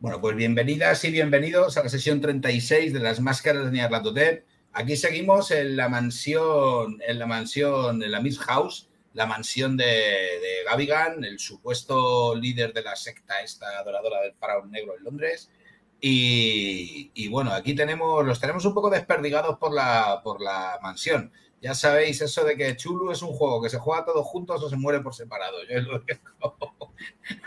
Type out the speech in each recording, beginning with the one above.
Bueno, pues bienvenidas y bienvenidos a la sesión 36 de las máscaras de Nyarlathotep. Aquí seguimos en la mansión, en la mansión, en la Miss House, la mansión de, de Gavigan, el supuesto líder de la secta esta adoradora del faraón negro en Londres. Y, y, bueno, aquí tenemos, los tenemos un poco desperdigados por la, por la mansión. Ya sabéis eso de que Chulu es un juego que se juega todos juntos o se muere por separado. Yo lo dejo.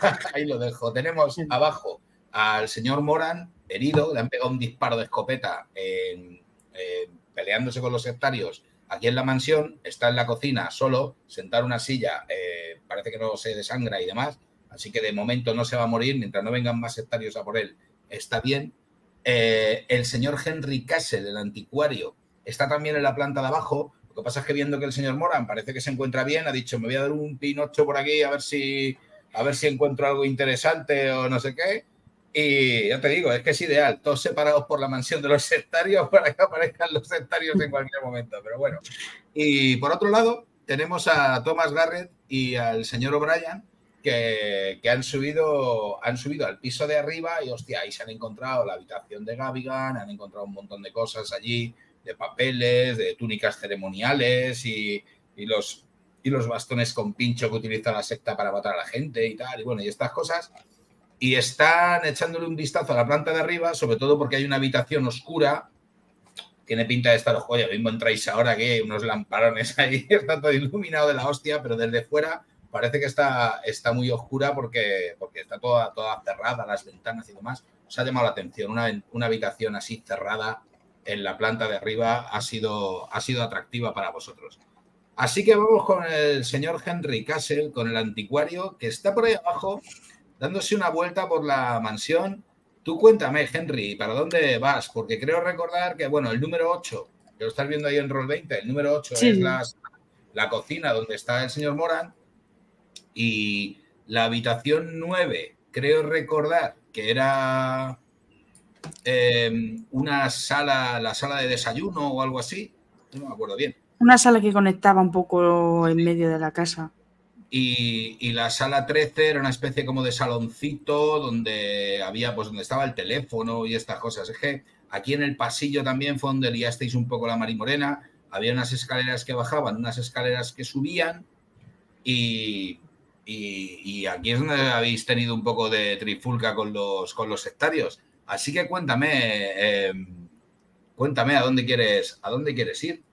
Ahí lo dejo. Tenemos abajo al señor Moran herido, le han pegado un disparo de escopeta en, eh, peleándose con los sectarios aquí en la mansión, está en la cocina solo, sentado en una silla, eh, parece que no se desangra y demás, así que de momento no se va a morir mientras no vengan más sectarios a por él, está bien. Eh, el señor Henry Castle, el anticuario, está también en la planta de abajo, lo que pasa es que viendo que el señor Moran parece que se encuentra bien, ha dicho, me voy a dar un pinocho por aquí a ver si, a ver si encuentro algo interesante o no sé qué. Y ya te digo, es que es ideal, todos separados por la mansión de los sectarios para que aparezcan los sectarios en cualquier momento. Pero bueno, y por otro lado, tenemos a Thomas Garrett y al señor O'Brien que, que, han, subido, han subido al piso de arriba y hostia, ahí se han encontrado la habitación de Gavigan, han encontrado un montón de cosas allí, de papeles, de túnicas ceremoniales y, y los, y los bastones con pincho que utiliza la secta para matar a la gente y tal. Y bueno, y estas cosas y están echándole un vistazo a la planta de arriba, sobre todo porque hay una habitación oscura. Tiene pinta de estar, joya, mismo entráis ahora que unos lamparones ahí, está todo iluminado de la hostia, pero desde fuera parece que está, está muy oscura porque, porque está toda, toda cerrada, las ventanas y demás. Os ha llamado la atención, una, una habitación así cerrada en la planta de arriba ha sido, ha sido atractiva para vosotros. Así que vamos con el señor Henry Castle, con el anticuario, que está por ahí abajo dándose una vuelta por la mansión. Tú cuéntame, Henry, ¿para dónde vas? Porque creo recordar que, bueno, el número 8, que lo estás viendo ahí en Roll 20, el número 8 sí. es la, la, cocina donde está el señor Moran y la habitación 9, creo recordar que era eh, una sala, la sala de desayuno o algo así, no me acuerdo bien. Una sala que conectaba un poco en medio de la casa. Y, la sala 13 era una especie como de saloncito donde había, pues donde estaba el teléfono y estas cosas. Es que aquí en el pasillo también fue donde liasteis un poco la marimorena. Había unas escaleras que bajaban, unas escaleras que subían y, y, y, aquí es donde habéis tenido un poco de trifulca con los, con los sectarios. Así que cuéntame, eh, cuéntame a dónde quieres, a dónde quieres ir.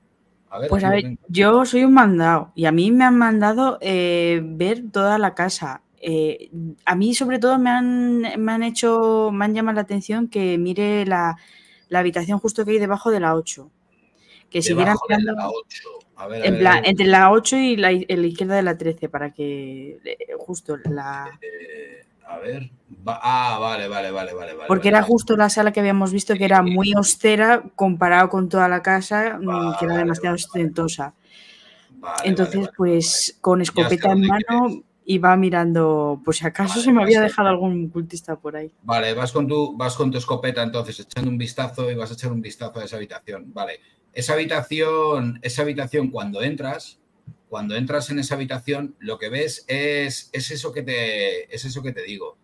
A ver, pues a ver, yo soy un mandado y a mí me han mandado eh, ver toda la casa. Eh, a mí sobre todo me han, me han hecho, me han llamado la atención que mire la, la habitación justo que hay debajo de la 8. Que siguieran mirando la 8. A ver, en a plan, ver. entre la 8 y la, izquierda de la 13 para que eh, justo la... Eh, a ver. Va, ah, vale, vale, vale, vale. Porque vale. era justo la sala que habíamos visto que era muy austera comparado con toda la casa, Vale, que era demasiado vale. ostentosa. Entonces, pues con escopeta en mano iba mirando, por si acaso se me había dejado algún cultista por ahí. Vale, vas con tu, vas con tu escopeta entonces echando un vistazo y vas a echar un vistazo a esa habitación. Vale. Esa habitación, esa habitación cuando entras, cuando entras en esa habitación, lo que ves es, es eso que te, es eso que te digo.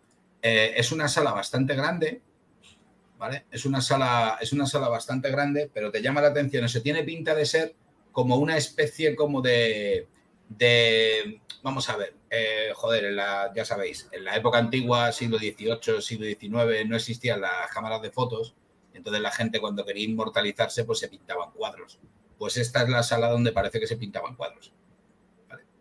Eh, es una sala bastante grande, ¿vale? Es una sala, es una sala bastante grande, pero te llama la atención. Eso tiene pinta de ser como una especie como de, de vamos a ver, eh, joder, ya sabéis, en la época antigua, siglo XVIII, siglo XIX, no existían las cámaras de fotos, entonces la gente cuando quería inmortalizarse, pues se pintaban cuadros. Pues esta es la sala donde parece que se pintaban cuadros.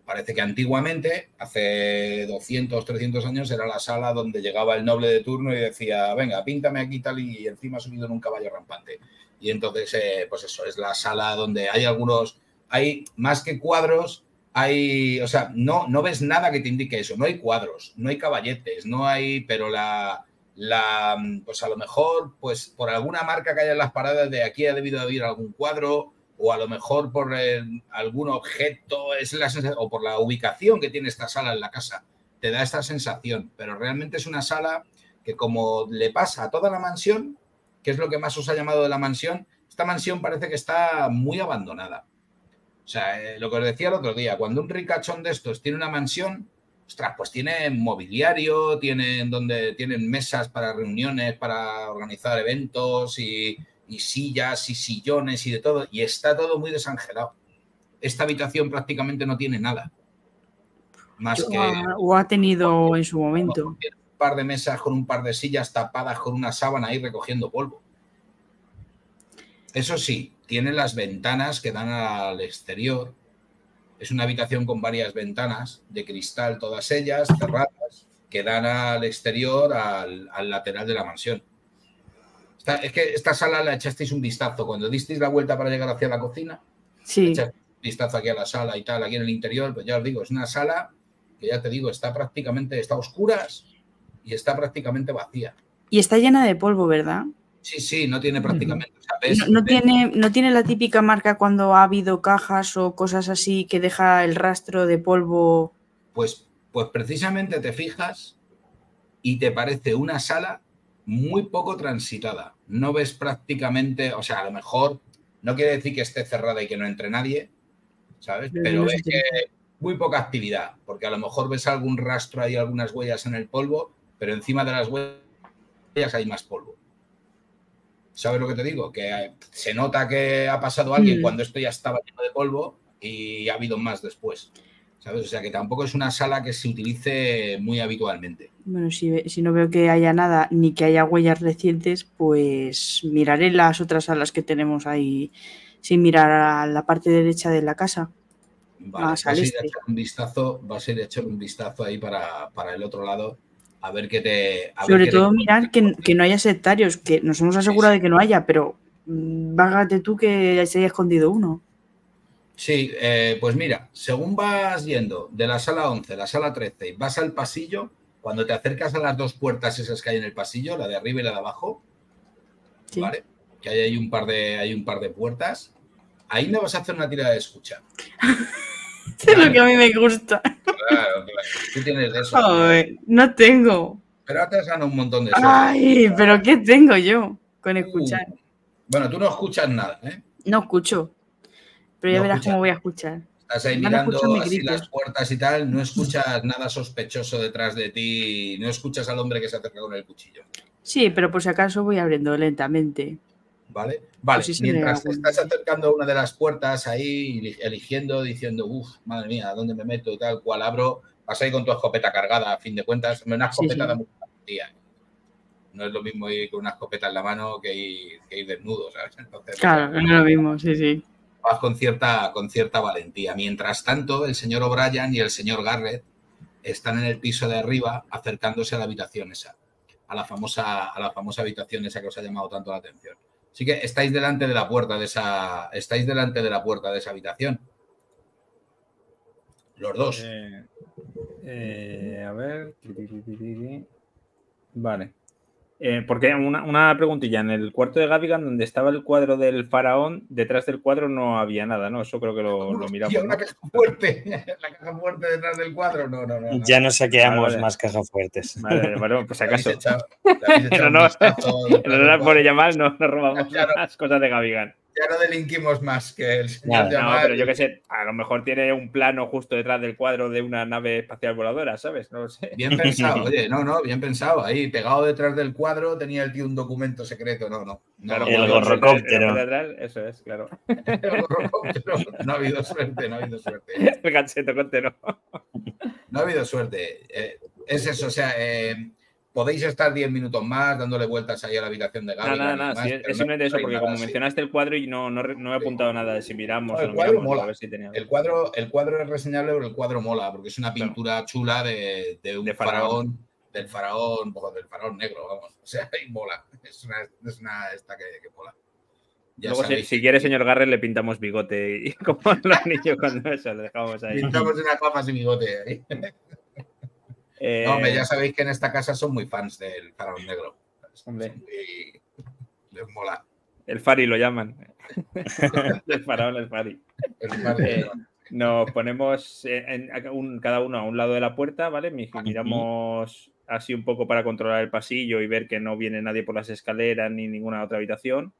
Parece que antiguamente, hace 200, 300 años, era la sala donde llegaba el noble de turno y decía, venga, píntame aquí tal y encima subido en un caballo rampante. Y entonces, eh, pues eso, es la sala donde hay algunos, hay más que cuadros, hay, o sea, no, no ves nada que te indique eso, no hay cuadros, no hay caballetes, no hay, pero la, la, pues a lo mejor, pues por alguna marca que haya en las paradas de aquí ha debido haber algún cuadro, o a lo mejor por el, algún objeto, es la o por la ubicación que tiene esta sala en la casa, te da esta sensación, pero realmente es una sala que como le pasa a toda la mansión, que es lo que más os ha llamado de la mansión, esta mansión parece que está muy abandonada. O sea, eh, lo que os decía el otro día, cuando un ricachón de estos tiene una mansión, ostras, pues tienen mobiliario, tienen donde tienen mesas para reuniones, para organizar eventos y, y sillas y sillones y de todo, y está todo muy desangelado. Esta habitación prácticamente no tiene nada. Más que. O ha tenido en su momento. Un par de mesas con un par de sillas tapadas con una sábana ahí recogiendo polvo. Eso sí, tiene las ventanas que dan al exterior. Es una habitación con varias ventanas de cristal, todas ellas cerradas, que dan al exterior, al, al lateral de la mansión. Esta, es que esta sala la echasteis un vistazo. Cuando disteis la vuelta para llegar hacia la cocina, Sí, echasteis un vistazo aquí a la sala y tal, aquí en el interior, pues ya os digo, es una sala que ya te digo, está prácticamente, está a oscuras y está prácticamente vacía. y está llena de polvo, ¿verdad? Sí, sí, no tiene prácticamente. No, no tiene, no tiene la típica marca cuando ha habido cajas o cosas así que deja el rastro de polvo. Pues, pues precisamente te fijas y te parece una sala muy poco transitada. No ves prácticamente, o sea, a lo mejor no quiere decir que esté cerrada y que no entre nadie, ¿sabes? Pero ves que muy poca actividad, porque a lo mejor ves algún rastro ahí, algunas huellas en el polvo, pero encima de las huellas hay más polvo. ¿Sabes lo que te digo? Que eh, se nota que ha pasado alguien Mm. cuando esto ya estaba lleno de polvo y ha habido más después. ¿Sabes? O sea que tampoco es una sala que se utilice muy habitualmente. Bueno, si, no veo que haya nada ni que haya huellas recientes, pues miraré las otras salas que tenemos ahí sin mirar a la parte derecha de la casa. Vale, vas a ir a este. echar un vistazo, vas a ir a echar un vistazo ahí para, para el otro lado, a ver qué te. a ver Sobre qué todo mirar que, que no haya sectarios, que nos hemos asegurado de que no haya, pero mm, vágate tú que se haya escondido uno. Sí, eh, pues mira, según vas yendo de la sala 11 a la sala 13 y vas al pasillo, cuando te acercas a las dos puertas esas que hay en el pasillo, la de arriba y la de abajo, Sí. ¿vale? Que ahí hay un par de, hay un par de puertas. Ahí me vas a hacer una tirada de escucha. Es lo que a mí me gusta. Claro, claro. Tú tienes de eso. No tengo. Pero te has ganado un montón de. Ay, pero ¿qué tengo yo con escuchar? Uh, Bueno, tú no escuchas nada, ¿eh? No escucho. Pero ya No verás cómo voy a escuchar. Estás ahí Van mirando así las puertas y tal, no escuchas nada sospechoso detrás de ti, no escuchas al hombre que se acerca con el cuchillo, Sí, pero por si acaso voy abriendo lentamente. ¿vale? Vale, Pues sí mientras te estás acercando a una de las puertas ahí, eli- eligiendo, diciendo, uff, madre mía, ¿a dónde me meto y tal? ¿Cuál abro? Vas ahí con tu escopeta cargada, a fin de cuentas. Una Sí, escopeta sí. da mucha garantía. No es lo mismo ir con una escopeta en la mano que ir, que ir desnudo, ¿sabes? Entonces, Claro, no es lo mismo, sí, sí. Vas con cierta, con cierta valentía. Mientras tanto, el señor O'Brien y el señor Garrett están en el piso de arriba acercándose a la habitación esa, a la famosa, a la famosa habitación esa que os ha llamado tanto la atención. Así que estáis delante de la puerta de esa, estáis delante de la puerta de esa habitación. Los dos. Eh, eh, a ver. Vale. Eh, porque una, una preguntilla, en el cuarto de Gavigan, donde estaba el cuadro del faraón, detrás del cuadro no había nada, ¿no? Eso creo que lo, lo miramos. ¿no? una caja fuerte. la caja fuerte detrás del cuadro. No, no, no. no. Ya no saqueamos Vale, más cajas fuertes. Vale, bueno, pues acaso. echado- No, no. por mal, no, no robamos Claro. las cosas de Gavigan. Ya no delinquimos más que el señor Nada. No, pero yo qué sé, a lo mejor tiene un plano justo detrás del cuadro de una nave espacial voladora, ¿sabes? No lo sé. Bien pensado, oye, no, no, bien pensado. Ahí, pegado detrás del cuadro, tenía el tío un documento secreto. No, no. no Claro, El gorrocóptero. Eso es, claro. El gorrocóptero. No ha habido suerte, no ha habido suerte. El gancheto contero. No ha habido suerte. Eh, es eso, o sea, eh, podéis estar 10 minutos más dándole vueltas ahí a la habitación de Gaby. No, nada, y nada. sí, es, es no- simplemente eso, no hay porque como así. mencionaste el cuadro y no, no, no he apuntado nada de si miramos No, el o no cuadro miramos, mola. a ver si tenía. El cuadro, el cuadro es reseñable, pero el cuadro mola, porque es una pintura chula de, de un De faraón. faraón. del faraón, pues, del faraón negro, vamos. O sea, ahí mola. Es una, es una esta que, que mola. Ya Luego, si, si quiere, señor Garrett, le pintamos bigote y como los niños cuando eso, le dejamos ahí. Pintamos unas gafas y bigote ahí. Eh, No, hombre, ya sabéis que en esta casa son muy fans del faraón negro. Hombre. Les mola. El Fari lo llaman. el faraón, el Fari. El Eh. Nos ponemos eh, en- a un- cada uno a un lado de la puerta, ¿vale? Mi- Miramos así un poco para controlar el pasillo y ver que no viene nadie por las escaleras ni ninguna otra habitación.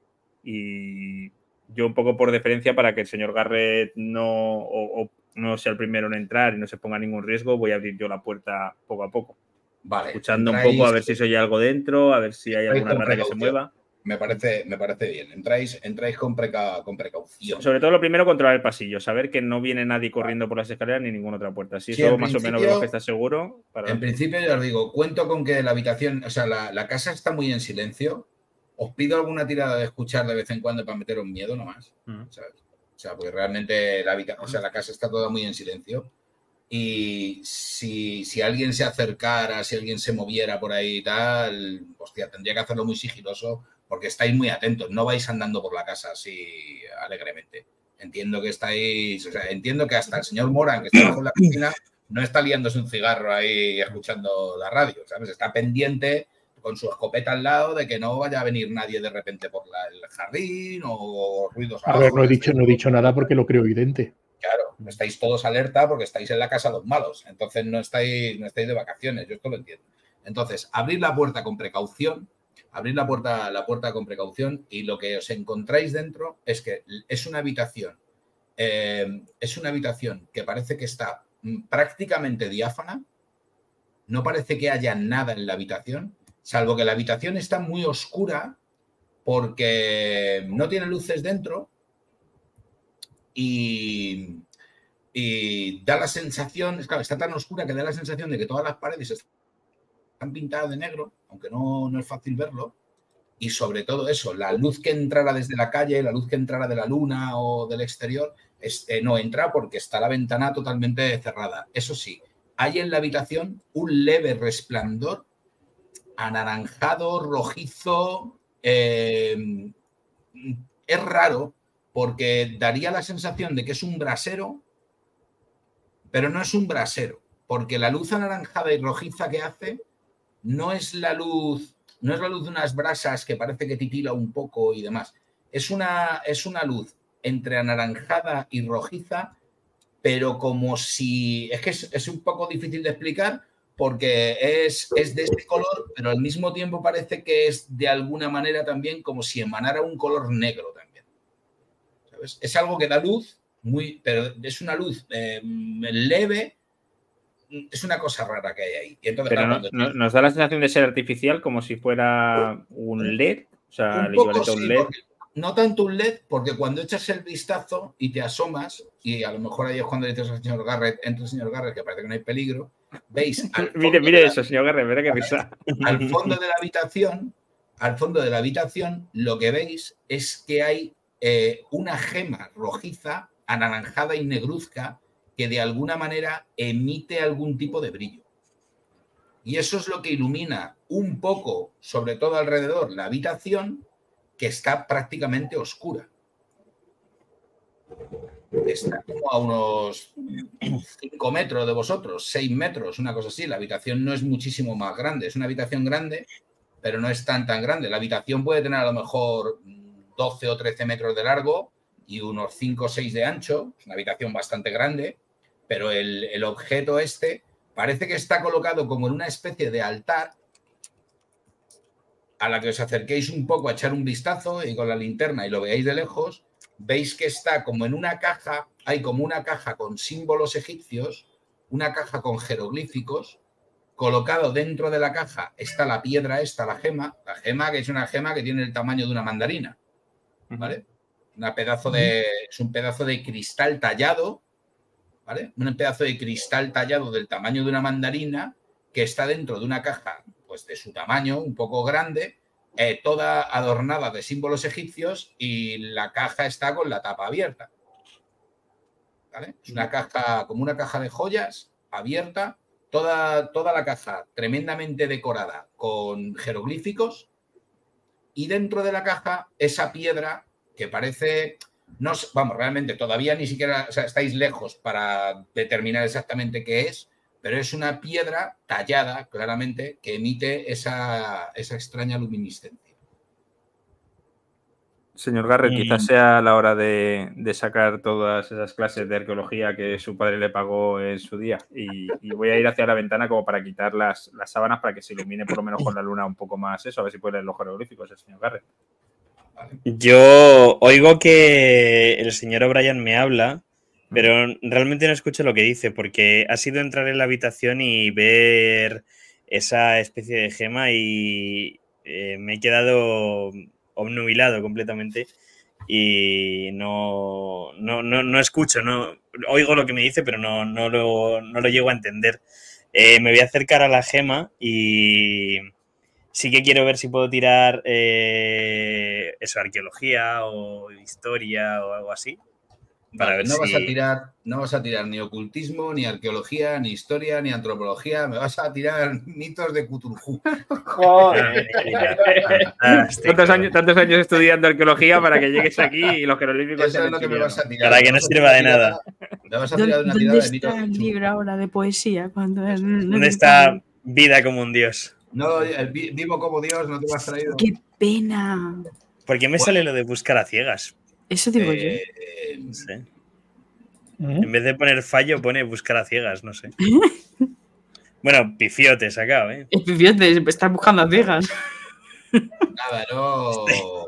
Y yo un poco por deferencia para que el señor Garrett no... o- o no sea el primero en entrar y no se ponga ningún riesgo, voy a abrir yo la puerta poco a poco. Vale. Escuchando un poco a ver si soy algo dentro, a ver si hay alguna rata que se mueva. Me parece, me parece bien. Entráis, entráis con, con, precaución. Sobre todo lo primero, controlar el pasillo. Saber que no viene nadie corriendo por las escaleras ni ninguna otra puerta. Si eso más o menos veo que está seguro. En principio, ya os digo, cuento con que la habitación, o sea, la, casa está muy en silencio. Os pido alguna tirada de escuchar de vez en cuando para meteros miedo nomás. O sea, porque realmente la, o sea, la casa está toda muy en silencio. Y si, si, alguien se acercara, si alguien se moviera por ahí y tal, hostia, tendría que hacerlo muy sigiloso porque estáis muy atentos, no vais andando por la casa así alegremente. Entiendo que estáis, o sea, entiendo que hasta el señor Moran, que está bajo la cocina, no está liándose un cigarro ahí escuchando la radio, ¿sabes? Está pendiente con su escopeta al lado de que no vaya a venir nadie de repente por el jardín o ruidos. A ver, no he, dicho, no he dicho nada porque lo creo evidente. Claro, estáis todos alerta porque estáis en la casa de los malos, entonces no estáis, no estáis de vacaciones, yo esto lo entiendo. Entonces, abrir la puerta con precaución, abrir la puerta, la puerta con precaución y lo que os encontráis dentro es que es una habitación, eh, es una habitación que parece que está mm, prácticamente diáfana, no parece que haya nada en la habitación, salvo que la habitación está muy oscura porque no tiene luces dentro y, da la sensación, es claro, está tan oscura que da la sensación de que todas las paredes están pintada de negro, aunque no, no es fácil verlo. Y sobre todo eso, la luz que entrara desde la calle, la luz que entrara de la luna o del exterior, este, no entra porque está la ventana totalmente cerrada. Eso sí, hay en la habitación un leve resplandor anaranjado, rojizo. Eh, es raro porque daría la sensación de que es un brasero, pero no es un brasero, porque la luz anaranjada y rojiza que hace no es la luz, no es la luz de unas brasas que parece que titila un poco y demás. Es una, es una luz entre anaranjada y rojiza, pero como si. Es que es, un poco difícil de explicar porque es, es, de este color, pero al mismo tiempo parece que es de alguna manera también como si emanara un color negro también. Es algo que da luz, muy, pero es una luz eh, leve, es una cosa rara que hay ahí. Pero nos da la sensación de ser artificial como si fuera un LED, o sea, un LED. No tanto un LED, porque cuando echas el vistazo y te asomas, y a lo mejor ahí es cuando dices al señor Garrett, entra el señor Garrett, que parece que no hay peligro, veis. mire, mire eso, señor Garrett, verá que pisa. Al fondo de la habitación, al fondo de la habitación, lo que veis es que hay eh, una gema rojiza, anaranjada y negruzca que de alguna manera emite algún tipo de brillo. Y eso es lo que ilumina un poco, sobre todo alrededor, la habitación que está prácticamente oscura. Está como a unos 5 metros de vosotros, 6 metros, una cosa así. La habitación no es muchísimo más grande. Es una habitación grande, pero no es tan tan grande. La habitación puede tener a lo mejor 12 o 13 metros de largo y unos 5 o 6 de ancho. Es una habitación bastante grande pero el, objeto este parece que está colocado como en una especie de altar a la que os acerquéis un poco a echar un vistazo y con la linterna y lo veáis de lejos, veis que está como en una caja, hay como una caja con símbolos egipcios, una caja con jeroglíficos, colocado dentro de la caja está la piedra esta, la gema, la gema que es una gema que tiene el tamaño de una mandarina, ¿vale? Una pedazo de, es un pedazo de cristal tallado un pedazo de cristal tallado del tamaño de una mandarina que está dentro de una caja, pues de su tamaño, un poco grande, eh, toda adornada de símbolos egipcios y la caja está con la tapa abierta. Es una caja, como una caja de joyas abierta, toda, toda la caja tremendamente decorada con jeroglíficos y dentro de la caja esa piedra que parece no, vamos, realmente todavía ni siquiera estáis lejos para determinar exactamente qué es, pero es una piedra tallada claramente que emite esa, extraña luminiscencia. Señor Garrett, quizás sea la hora de, sacar todas esas clases de arqueología que su padre le pagó en su día. Y, voy a ir hacia la ventana como para quitar las, sábanas para que se ilumine por lo menos con la luna un poco más eso, a ver si puede leer los jeroglíficos el señor Garrett. Yo oigo que el señor O'Brien me habla Pero realmente no escucho lo que dice, porque ha sido entrar en la habitación y ver esa especie de gema y eh, me he quedado obnubilado completamente y no, no, no, no, escucho, no oigo lo que me dice, pero no, no, lo, no lo llego a entender. Eh, me voy a acercar a la gema y sí que quiero ver si puedo tirar eh, eso, arqueología o historia o algo así no, vas a tirar, no vas a tirar ni ocultismo, ni arqueología, ni historia, ni antropología. Me vas a tirar mitos de Cthulhu. Joder. tantos, años, tantos años estudiando arqueología para que llegues aquí y los jeroglíficos. Eso es lo que me vas a tirar. Para que no sirva de nada. Me vas a tirar de ¿Dónde está el libro ahora de poesía? Cuando ¿Dónde está vida como un dios? No, vivo como Dios, no te lo has traído. ¡Qué pena! ¿Por qué me sale lo de buscar a ciegas? Eso digo yo. Eh, no sé. ¿Eh? En vez de poner fallo, pone buscar a ciegas, no sé. bueno, pifiote sacado, ¿eh? El pifiote, está buscando a ciegas. Nada, no.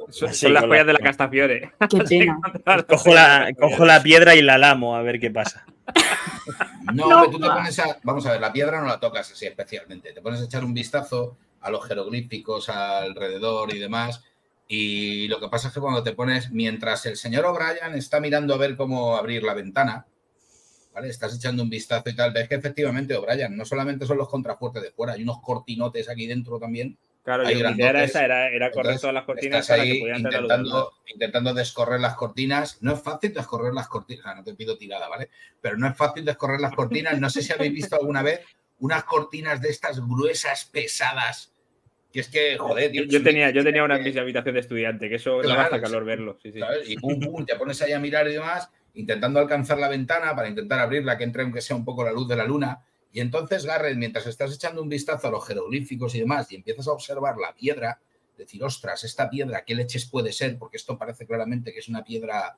Son, las pollas de la Castafiore. Qué pena. cojo, la, cojo la piedra y la lamo a ver qué pasa. No, tú te pones a. Vamos a ver, la piedra no la tocas así especialmente. Te pones a echar un vistazo a los jeroglíficos alrededor y demás y lo que pasa es que cuando te pones, mientras el señor O'Brien está mirando a ver cómo abrir la ventana, ¿vale? Estás echando un vistazo y tal, ves que efectivamente O'Brien no solamente son los contrafuertes de fuera, hay unos cortinotes aquí dentro también. Claro, la idea era esa, era, correr todas las cortinas para que intentando, intentando descorrer las cortinas. No es fácil descorrer las cortinas, no te pido tirada, ¿vale? Pero no es fácil descorrer las cortinas. No sé si habéis visto alguna vez unas cortinas de estas gruesas, pesadas, que es que, joder, Yo, tenía, yo tenía una en habitación de estudiante, que eso claro, hasta calor verlo. Sí, sí. Y pum, pum, te pones ahí a mirar y demás, intentando alcanzar la ventana para intentar abrirla, que entre aunque sea un poco la luz de la luna. Y entonces, Garrett, mientras estás echando un vistazo a los jeroglíficos y demás, y empiezas a observar la piedra, decir, ostras, esta piedra, ¿qué leches puede ser? Porque esto parece claramente que es una piedra,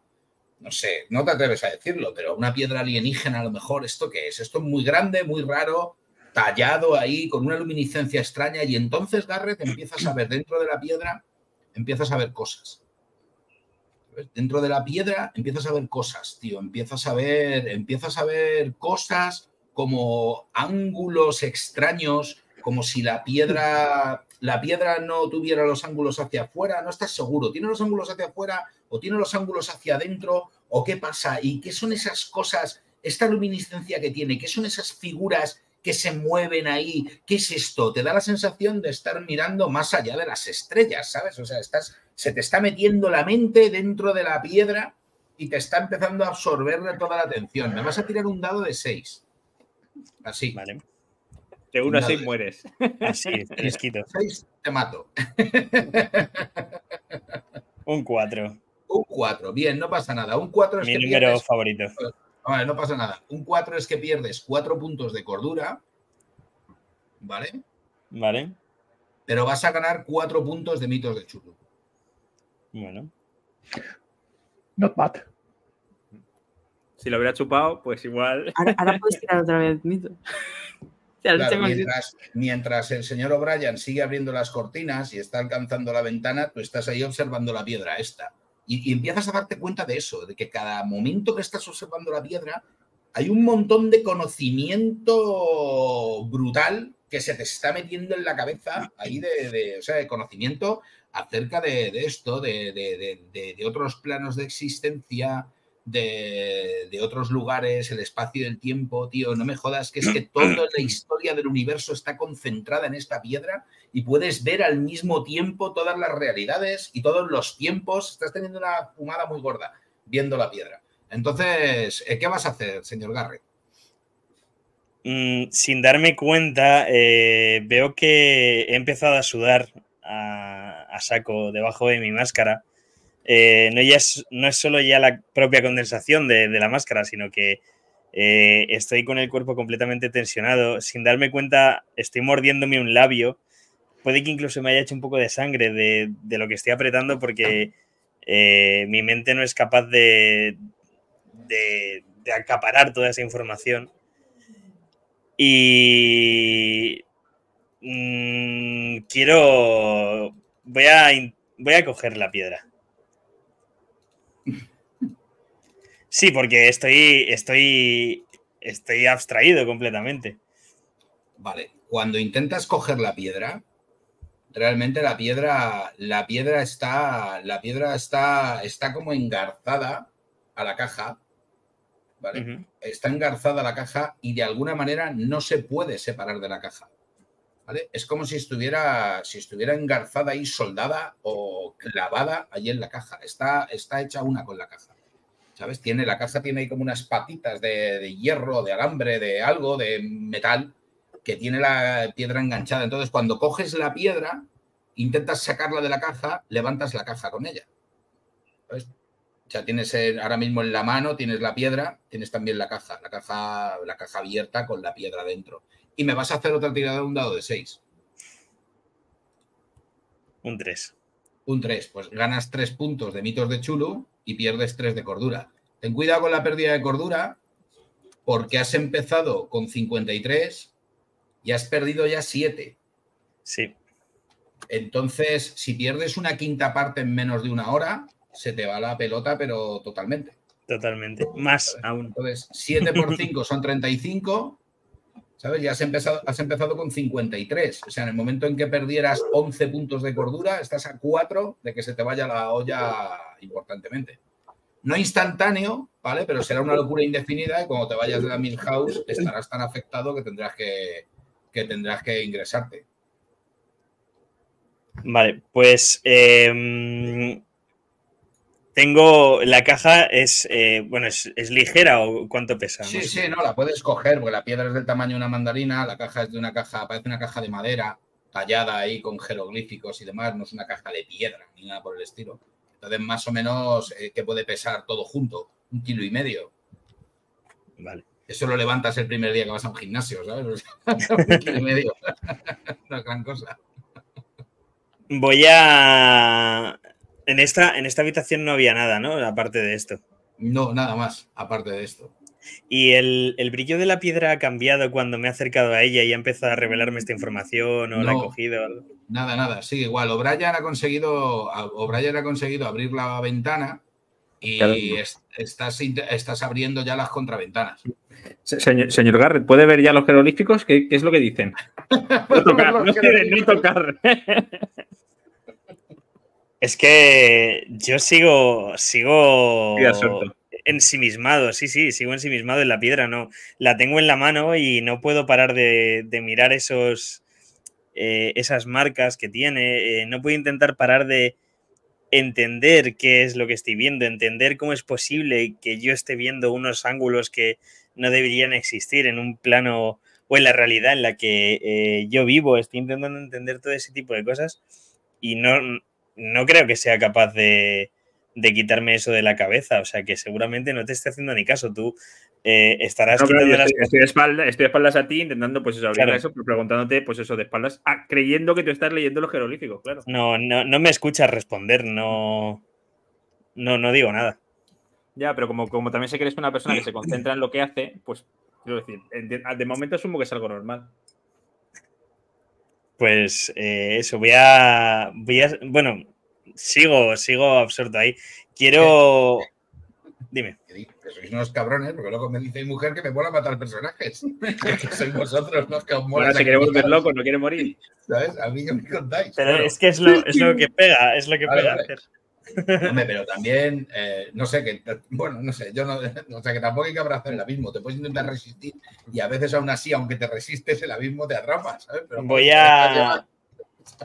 no sé, no te atreves a decirlo, pero una piedra alienígena a lo mejor, ¿esto qué es? Esto es muy grande, muy raro, tallado ahí con una luminiscencia extraña y entonces Garrett empiezas a ver dentro de la piedra, empiezas a ver cosas. Dentro de la piedra empiezas a ver cosas, tío, empiezas a ver, empiezas a ver cosas como ángulos extraños, como si la piedra, la piedra no tuviera los ángulos hacia afuera, no estás seguro, tiene los ángulos hacia afuera o tiene los ángulos hacia adentro o qué pasa y qué son esas cosas, esta luminiscencia que tiene, qué son esas figuras que se mueven ahí. ¿Qué es esto? Te da la sensación de estar mirando más allá de las estrellas, ¿sabes? O sea, estás, se te está metiendo la mente dentro de la piedra y te está empezando a absorberle toda la atención. Me vas a tirar un dado de 6. Así. Vale. De 1 a 6 mueres. Así, fresquito. 6 te mato. un 4. Un 4. Bien, no pasa nada. Un 4 es Mi número favorito. Vale, no pasa nada. Un 4 es que pierdes 4 puntos de cordura. ¿Vale? Vale. Pero vas a ganar 4 puntos de mitos de chulo. Bueno. Not bad. Si lo hubiera chupado, pues igual. Ahora, puedes tirar otra vez mitos. mientras, mientras, el señor O'Brien sigue abriendo las cortinas y está alcanzando la ventana, tú estás ahí observando la piedra esta. Y, empiezas a darte cuenta de eso, de que cada momento que estás observando la piedra hay un montón de conocimiento brutal que se te está metiendo en la cabeza ahí de, o sea, de conocimiento acerca de, esto, de, otros planos de existencia, de, otros lugares, el espacio y el tiempo, tío, no me jodas, que es que toda la historia del universo está concentrada en esta piedra y puedes ver al mismo tiempo todas las realidades y todos los tiempos. Estás teniendo una fumada muy gorda viendo la piedra. Entonces, eh, ¿qué vas a hacer, señor Garrett? Mm, sin darme cuenta, eh, veo que he empezado a sudar a, saco debajo de mi máscara eh, no, es, no es solo ya la propia condensación de, la máscara, sino que estoy con el cuerpo completamente tensionado. Sin darme cuenta, estoy mordiéndome un labio. Puede que incluso me haya hecho un poco de sangre de, lo que estoy apretando porque eh, mi mente no es capaz de, de, acaparar toda esa información. Y mm, quiero... Voy a, voy a coger la piedra. Sí, porque estoy, estoy, estoy abstraído completamente. Vale, cuando intentas coger la piedra, realmente la piedra, la piedra está, la piedra está, está como engarzada a la caja, ¿vale? Está engarzada a la caja y de alguna manera no se puede separar de la caja. ¿Vale? Es como si estuviera, si estuviera engarzada y soldada o clavada allí en la caja. Está, está hecha una con la caja. ¿Sabes? Tiene, la caja tiene ahí como unas patitas de, de hierro, de alambre, de algo, de metal, que tiene la piedra enganchada. Entonces, cuando coges la piedra, intentas sacarla de la caja, levantas la caja con ella. ¿Sabes? O sea, tienes ahora mismo en la mano, tienes la piedra, tienes también la caja, la caja, la caja abierta con la piedra dentro. Y me vas a hacer otra tirada de un dado de 6. Un 3. Un 3, pues ganas 3 puntos de mitos de chulo y pierdes 3 de cordura. Ten cuidado con la pérdida de cordura porque has empezado con 53 y has perdido ya 7. Sí. Entonces, si pierdes una quinta parte en menos de una hora, se te va la pelota, pero totalmente. Totalmente. Más aún. Entonces, 7 por 5 son 35, ¿sabes? Ya has empezado, has empezado con 53. O sea, en el momento en que perdieras 11 puntos de cordura, estás a 4 de que se te vaya la olla importantemente. No instantáneo, ¿vale? Pero será una locura indefinida y cuando te vayas de la Milhouse estarás tan afectado que tendrás que, que tendrás que ingresarte. Vale, pues em, tengo. La caja es. eh, bueno, es, es ligera o cuánto pesa? Sí, sí, no, la puedes coger porque la piedra es del tamaño de una mandarina, la caja es de una caja, parece una caja de madera tallada ahí con jeroglíficos y demás, no es una caja de piedra ni nada por el estilo. Entonces, más o menos, eh, ¿qué puede pesar todo junto? Un kilo y medio. Vale. Eso lo levantas el primer día que vas a un gimnasio, ¿sabes? Medio. Una gran cosa. Voy a. En esta, en esta habitación no había nada, ¿no? Aparte de esto. No, nada más, aparte de esto. ¿Y el, el brillo de la piedra ha cambiado cuando me he acercado a ella y ha empezado a revelarme esta información o la he No. cogido? Nada, nada, sigue igual. O'Brien ha conseguido, O'Brien ha conseguido abrir la ventana y es- estás, estás abriendo ya las contraventanas. Se- Señor, señor Garrett, ¿puede ver ya los jeroglíficos? ¿Qué, qué es lo que dicen? No tocar, no quieren ni tocar. Es que yo sigo. Sigo. Ensimismado, sí, sí, sigo ensimismado en la piedra, no. La tengo en la mano y no puedo parar de, de mirar esos, eh, esas marcas que tiene. eh, no puedo intentar parar de entender qué es lo que estoy viendo, entender cómo es posible que yo esté viendo unos ángulos que no deberían existir en un plano o en la realidad en la que eh, yo vivo. Estoy intentando entender todo ese tipo de cosas y no, no creo que sea capaz de, de quitarme eso de la cabeza. O sea que seguramente no te esté haciendo ni caso. Tú eh, estarás No, pero quitando yo las estoy, estoy de espalda- estoy de espaldas a ti, intentando pues eso, abrir Claro. eso, pero preguntándote pues eso de espaldas, ah, creyendo que tú estás leyendo los jeroglíficos, claro. No, no, no me escuchas responder, no, no, no digo nada. Ya, pero como, como también sé que eres una persona que se concentra en lo que hace, pues quiero decir, de, de momento asumo que es algo normal. Pues eh, eso, voy a, voy a. Bueno, sigo, sigo absorto ahí. Quiero. Dime. Que sois unos cabrones, porque luego me dice mi mujer que me mola matar personajes. que sois vosotros los que os mola. Ahora se quiere volver loco, no quiere morir. ¿Sabes? A mí que me contáis. Pero Claro. es que es lo, es lo que pega, es lo que Vale, pega. vale. hacer. Hombre, pero también, eh, no sé, que, bueno, no sé, yo no, o sea, que tampoco hay que abrazar el abismo, te puedes intentar resistir y a veces aún así, aunque te resistes, el abismo te atrapa, ¿sabes? Pero Voy a,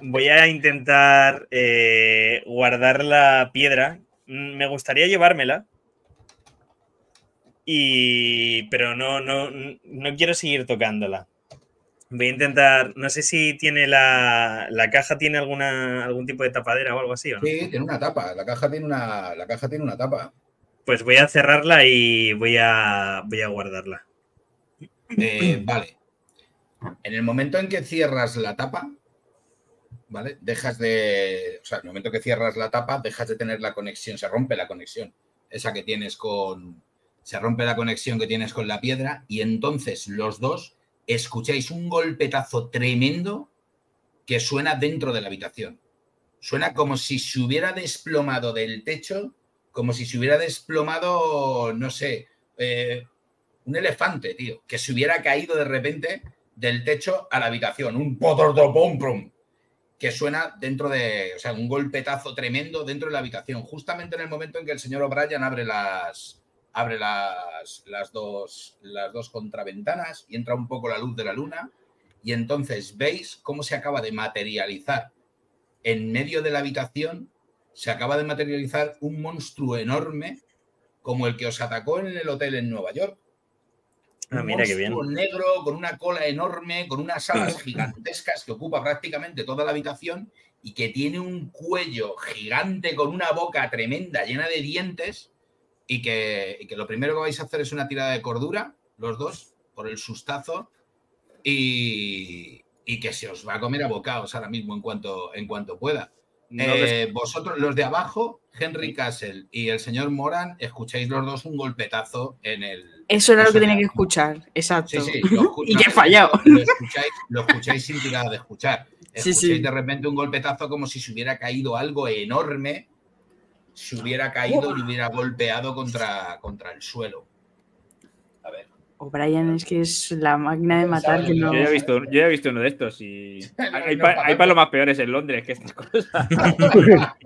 voy a intentar eh, guardar la piedra. Mm, Me gustaría llevármela. Y. Pero no, no, no quiero seguir tocándola. Voy a intentar. No sé si tiene la. La caja tiene alguna, algún tipo de tapadera o algo así, ¿o no? Sí, tiene una tapa, la caja tiene una, la caja tiene una tapa. Pues voy a cerrarla y voy a. Voy a guardarla. Eh, vale. En el momento en que cierras la tapa, ¿vale? Dejas de. O sea, en el momento que cierras la tapa, dejas de tener la conexión, se rompe la conexión. Esa que tienes con. Se rompe la conexión que tienes con la piedra y entonces los dos escucháis un golpetazo tremendo que suena dentro de la habitación. Suena como si se hubiera desplomado del techo como si se hubiera desplomado, no sé, eh, un elefante, tío, que se hubiera caído de repente del techo a la habitación, un pom pum que suena dentro de, o sea, un golpetazo tremendo dentro de la habitación, justamente en el momento en que el señor O'Brien abre las, abre las, las, dos, las dos contraventanas y entra un poco la luz de la luna y entonces veis cómo se acaba de materializar en medio de la habitación, se acaba de materializar un monstruo enorme como el que os atacó en el hotel en Nueva York. Ah, un mira qué monstruo bien. negro con una cola enorme, con unas alas gigantescas que ocupa prácticamente toda la habitación y que tiene un cuello gigante con una boca tremenda llena de dientes y que, y que lo primero que vais a hacer es una tirada de cordura, los dos, por el sustazo y, y que se os va a comer a bocados ahora mismo en cuanto, en cuanto pueda. No Eh, vosotros, los de abajo, Henry Castle y el señor Moran, escucháis los dos un golpetazo en el, Eso era lo que tenía que escuchar, exacto. Sí, sí. lo escu- y que he fallado. Lo escucháis, lo escucháis sin tirada de escuchar. Sí, Escucháis sí. de repente un golpetazo como si se hubiera caído algo enorme, se hubiera caído y hubiera golpeado contra, contra el suelo. A ver. O'Brien es que es la máquina de matar que yo no. Yo ya he visto, yo ya he visto uno de estos y hay, no, pa- para- hay palos más peores en Londres que estas cosas.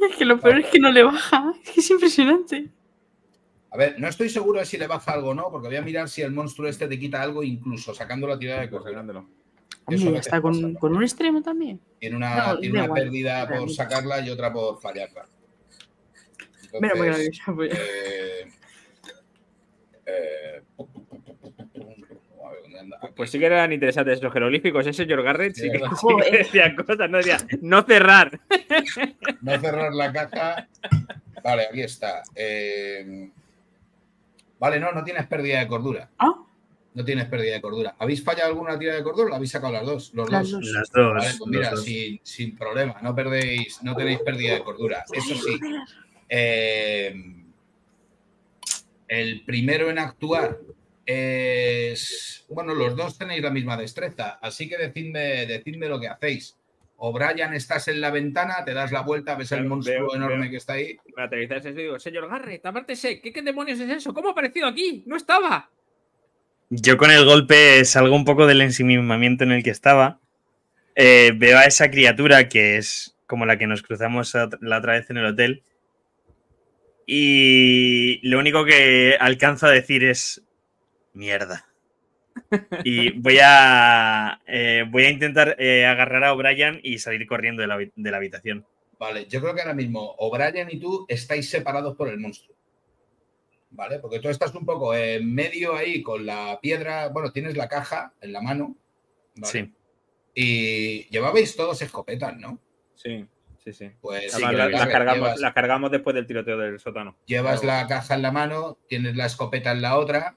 Es que lo peor es que no le baja. Es que es impresionante. A ver, no estoy seguro de si le baja algo o no, porque voy a mirar si el monstruo este te quita algo, incluso sacando la tirada de cordura. Hombre, ya está con, pasa. con un extremo también. Tiene una, No, tiene da una igual, pérdida por sacarla y otra por fallarla. Mira, Entonces, no había- eh, eh. Aquí. Pues sí que eran interesantes esos jeroglíficos. Ese George Garrett sí Sí, que, ¿verdad? sí que decía cosas, no decía no cerrar. No cerrar la caja. Vale, aquí está. Eh, Vale, no, no tienes pérdida de cordura. Ah, No tienes pérdida de cordura. ¿Habéis fallado alguna tirada de cordura? ¿La habéis sacado las dos? Los Las dos. dos. Las dos. Vale, pues mira, dos. sin, sin problema, no perdéis, no tenéis pérdida de cordura. Eso sí, eh, el primero en actuar es. Bueno, los dos tenéis la misma destreza, así que decidme, decidme lo que hacéis. O Brian, estás en la ventana, te das la vuelta, ves el monstruo veo, enorme veo. que está ahí. Me aterrizas eso y digo, señor Garrett, apártese, ¿qué, ¿qué demonios es eso? ¿Cómo ha aparecido aquí? ¡No estaba! Yo con el golpe salgo un poco del ensimismamiento en el que estaba. Eh, veo a esa criatura que es como la que nos cruzamos la otra vez en el hotel. Y lo único que alcanzo a decir es mierda. Y voy a, eh, voy a intentar eh, agarrar a O'Brien y salir corriendo de la, de la habitación. Vale, yo creo que ahora mismo O'Brien y tú estáis separados por el monstruo. ¿Vale? Porque tú estás un poco en medio ahí con la piedra. Bueno, tienes la caja en la mano. ¿vale? Sí. Y llevabais todos escopetas, ¿no? Sí, sí, sí. Pues Sí, la- las, Garrett, cargamos, cargamos después del tiroteo del sótano. llevas Claro. la caja en la mano, tienes la escopeta en la otra,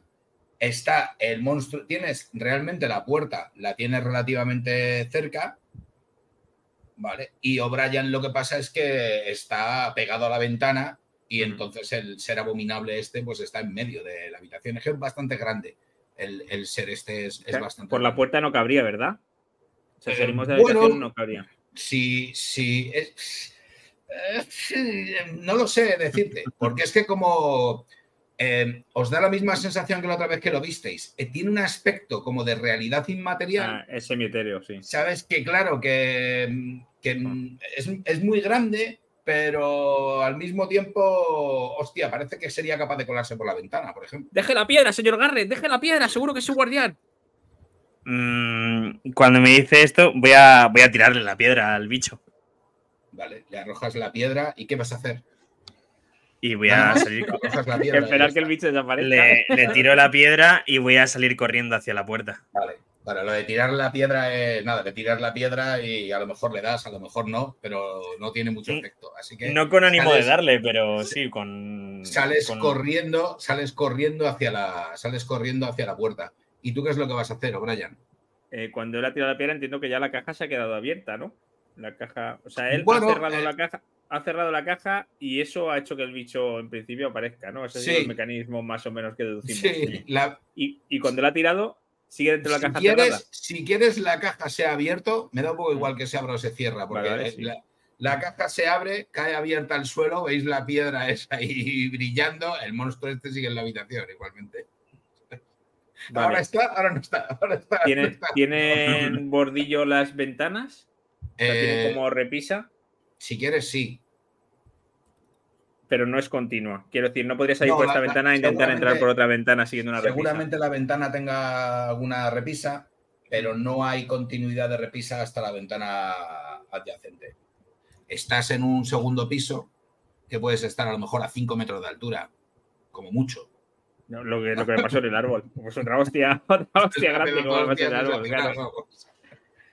está el monstruo, tienes realmente la puerta, la tienes relativamente cerca, ¿vale? Y O'Brien lo que pasa es que está pegado a la ventana y entonces el ser abominable este pues está en medio de la habitación. Es es bastante grande. El, el ser este es, es O sea, bastante Por la puerta no cabría, ¿verdad? O sea, Eh, salimos de la bueno. habitación no cabría. si, si es- eh, no lo sé decirte, porque es que como eh, os da la misma sensación que la otra vez que lo visteis, eh, tiene un aspecto como de realidad inmaterial, Ah, es semietéreo, sí. sabes que claro, que, que es, es muy grande, pero al mismo tiempo, hostia, parece que sería capaz de colarse por la ventana, por ejemplo. Deje la piedra, señor Garrett, deje la piedra, seguro que es su guardián. Mm, cuando me dice esto, voy a, voy a tirarle la piedra al bicho. Vale, le arrojas la piedra y ¿qué vas a hacer? Y voy a salir. la piedra Esperar que el bicho desaparezca. Le, le tiro la piedra y voy a salir corriendo hacia la puerta. Vale, vale, lo de tirar la piedra es nada, de tirar la piedra y a lo mejor le das, a lo mejor no, pero no tiene mucho efecto. Así que No con ánimo de darle, pero sí con. sales con- corriendo, sales corriendo hacia la, sales corriendo hacia la puerta. ¿Y tú qué es lo que vas a hacer, O'Brien? Eh, cuando él ha tirado la piedra, entiendo que ya la caja se ha quedado abierta, ¿no? La caja. O sea, él Bueno, ha cerrado eh, la caja. Ha cerrado la caja y eso ha hecho que el bicho en principio aparezca, ¿no? Ese Sí. es el mecanismo más o menos que deducimos. Sí, la- Y, y cuando la ha tirado, sigue dentro de la si, caja cerrada. quieres, si quieres la caja sea abierto, me da un poco igual que se abra o se cierra, porque Vale, vale, sí. la, La caja se abre, cae abierta al suelo, veis la piedra esa ahí brillando, el monstruo este sigue en la habitación igualmente. Vale. Ahora está, ahora no está, ahora está. no ¿Tiene- está. ¿Tienen bordillo las ventanas? O sea, ¿Tienen Eh, como repisa? Si quieres, sí. Pero no es continua. Quiero decir, no podría salir No, por esta la- ventana e intentar entrar seguramente- por otra ventana siguiendo una repisa. Seguramente la ventana tenga alguna repisa, pero no hay continuidad de repisa hasta la ventana adyacente. Estás en un segundo piso que puedes estar a lo mejor a 5 metros de altura, como mucho. No, lo, que, lo que me pasó en el árbol. Pues otra hostia, otra hostia grande como me pasó en el árbol. claro.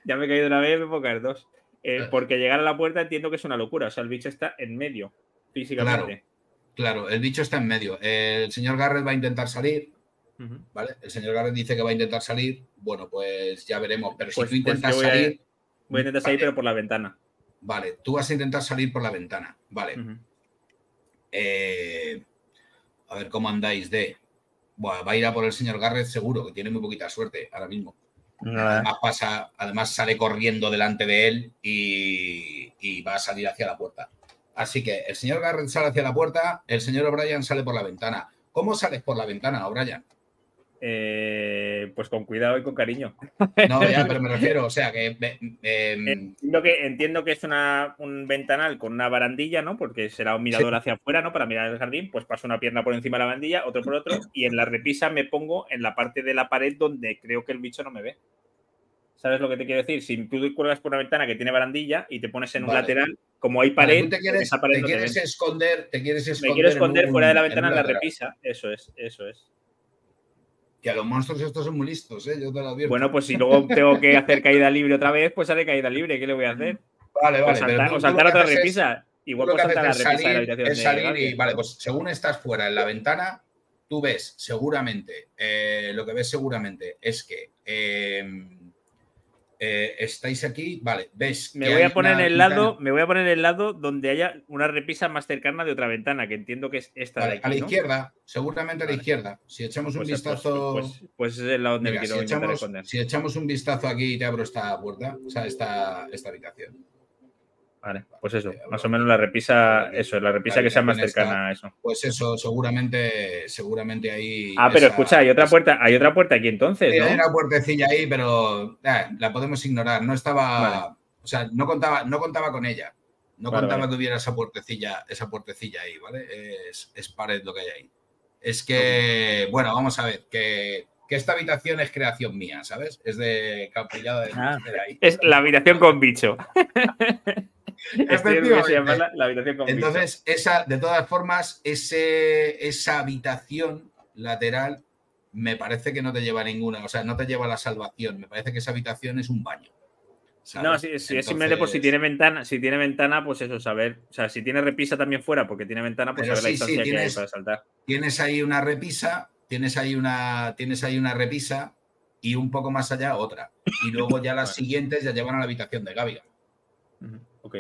Ya me he caído una vez, me puedo caer dos. Eh, Claro. porque llegar a la puerta entiendo que es una locura. O sea, el bicho está en medio, físicamente. Claro, el bicho está en medio. El señor Garrett va a intentar salir. ¿vale? El señor Garrett dice que va a intentar salir. Bueno, pues ya veremos. Pero Pues- si tú pues intentas yo voy a- salir, Voy a intentar salir, Vale. pero por la ventana. vale, tú vas a intentar salir por la ventana, ¿vale? Eh, a ver cómo andáis de. Buah, va a ir a por el señor Garrett seguro, que tiene muy poquita suerte ahora mismo. Además, pasa, además sale corriendo delante de él y, y va a salir hacia la puerta. Así que el señor Garrett sale hacia la puerta, el señor O'Brien sale por la ventana. ¿Cómo sales por la ventana, O'Brien? Eh, pues con cuidado y con cariño. No, ya, pero me refiero, o sea, que... eh, eh, Entiendo que, entiendo que es una, un ventanal con una barandilla, ¿no? Porque será un mirador hacia afuera, ¿no? Para mirar el jardín, pues paso una pierna por encima de la barandilla, otro por otro, y en la repisa me pongo en la parte de la pared donde creo que el bicho no me ve. ¿Sabes lo que te quiero decir? Si tú cuelgas por una ventana que tiene barandilla y te pones en un Vale. lateral, como hay pared, te quieres, esa pared te no quieres esconder, te quieres esconder. Me quiero esconder un- fuera de la en ventana en la lateral. repisa. Eso es, eso es. Que a los monstruos estos son muy listos, ¿eh? Yo te lo advierto. Bueno, pues si luego tengo que hacer caída libre otra vez, pues haré caída libre. ¿Qué le voy a hacer? vale, O vale. saltar, o saltar que otra repisa. Igual que saltar la repisa de la salir- habitación es de salir y, Gabriel, vale, pues según estás fuera en la ventana, tú ves seguramente, eh, lo que ves seguramente es que eh, eh, estáis aquí, vale, ves Me voy a poner en el lado, me voy a poner en el lado donde haya una repisa más cercana de otra ventana, que entiendo que es esta vale, de aquí. a la ¿no? izquierda, seguramente a la izquierda. Si echamos un Pues, vistazo, pues, pues es el lado donde mira, me si, quiero echamos, esconder. si echamos un vistazo aquí y te abro esta puerta, o sea, esta, esta habitación. Vale, pues eso, Eh, más o menos la repisa, eso, la repisa que sea más cercana a eso. Pues eso, seguramente, seguramente ahí. Ah, pero esa- escucha, hay otra puerta, hay otra puerta aquí entonces, Sí, hay ¿no? una puertecilla ahí, pero eh, la podemos ignorar. No estaba, Vale. o sea, no contaba, no contaba con ella. No Vale, contaba que hubiera esa puertecilla, esa puertecilla ahí, ¿vale? Es, es pared lo que hay ahí. Es que, bueno, vamos a ver, que, que esta habitación es creación mía, ¿sabes? Es de Campillada de, Ah. de ahí. Es la habitación con bicho. Efectivamente. llamarla la habitación con bicho. Entonces, esa, de todas formas, ese, esa habitación lateral me parece que no te lleva a ninguna, o sea, no te lleva a la salvación. Me parece que esa habitación es un baño. ¿sabes? No, sí, sí, es simplemente por si Entonces- tiene ventana, si tiene ventana, pues eso, saber. O sea, si tiene repisa también fuera porque tiene ventana, pues Pero saber la sí, distancia que hay para saltar. tienes ahí una repisa, tienes ahí una, tienes ahí una repisa y un poco más allá otra. Y luego ya las siguientes ya llevan a la habitación de Gaviga. Ujú, Ok.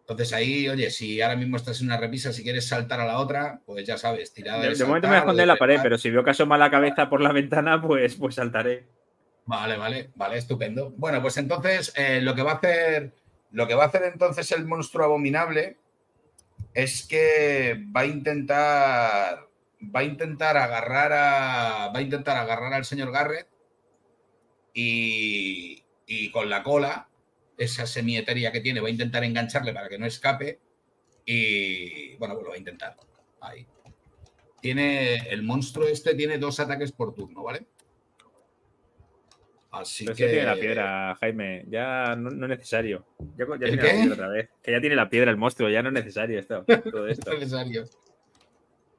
Entonces ahí, oye, si ahora mismo estás en una repisa, si quieres saltar a la otra, pues ya sabes, tirada De, de, de momento me voy a saltar esconder de en la pared, pero si veo que asoma la cabeza por la ventana, pues, pues saltaré. Vale, vale, vale, estupendo. Bueno, pues entonces eh, lo que va a hacer, lo que va a hacer entonces el monstruo abominable es que va a intentar, va a intentar agarrar a, va a intentar agarrar al señor Garrett y, y con la cola, esa semieteria que tiene, va a intentar engancharle para que no escape y bueno, pues lo va a intentar. Ahí. Tiene el monstruo este tiene dos ataques por turno, ¿vale? Así Pero que tiene la piedra, Jaime. Ya no, no es necesario. Ya, ya ¿El tiene qué? la piedra otra vez. Que ya tiene la piedra el monstruo, ya no es necesario esto, todo esto. es necesario.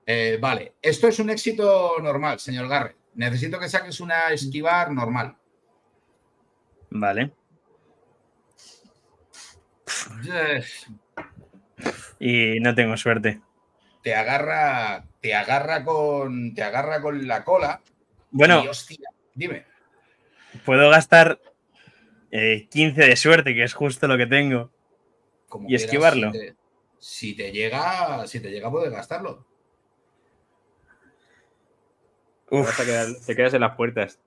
Eh, vale, esto es un éxito normal, señor Garrett. Necesito que saques una esquivar normal. Vale. Yes. Y no tengo suerte. Te agarra, te agarra con, te agarra con la cola. Bueno, y, hostia, dime. puedo gastar eh, 15 de suerte, que es justo lo que tengo. como ¿Y quieras, esquivarlo? Si te, si te llega, si te llega, puedes gastarlo. Uf, Vas a quedar- te quedas en las puertas.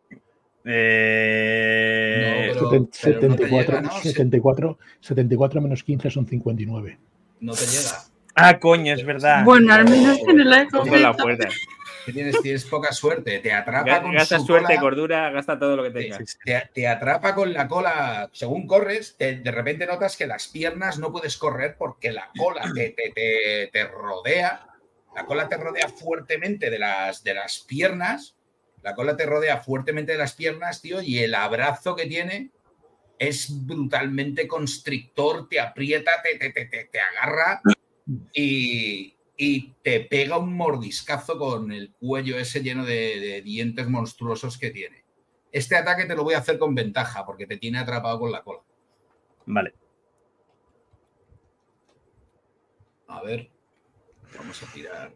Eh, No, pero- pero no te 74, llega, ¿no? 74, 74 menos 15 son 59. No te llega. Ah, coño, es verdad. Bueno, al menos tiene la Con la. Que Tienes, tienes poca suerte. Te atrapa con Gasta su suerte, cola. cordura, gasta todo lo que tengas. te, te atrapa con la cola. Según corres, te- de repente notas que las piernas no puedes correr porque la cola te, te- te- te rodea. La cola te rodea fuertemente de las, de las piernas. La cola te rodea fuertemente de las piernas, tío, y el abrazo que tiene es brutalmente constrictor, te aprieta, te, te, te, te- te agarra y, y te pega un mordiscazo con el cuello ese lleno de, de dientes monstruosos que tiene. Este ataque te lo voy a hacer con ventaja porque te tiene atrapado con la cola. Vale. A ver, vamos a tirar.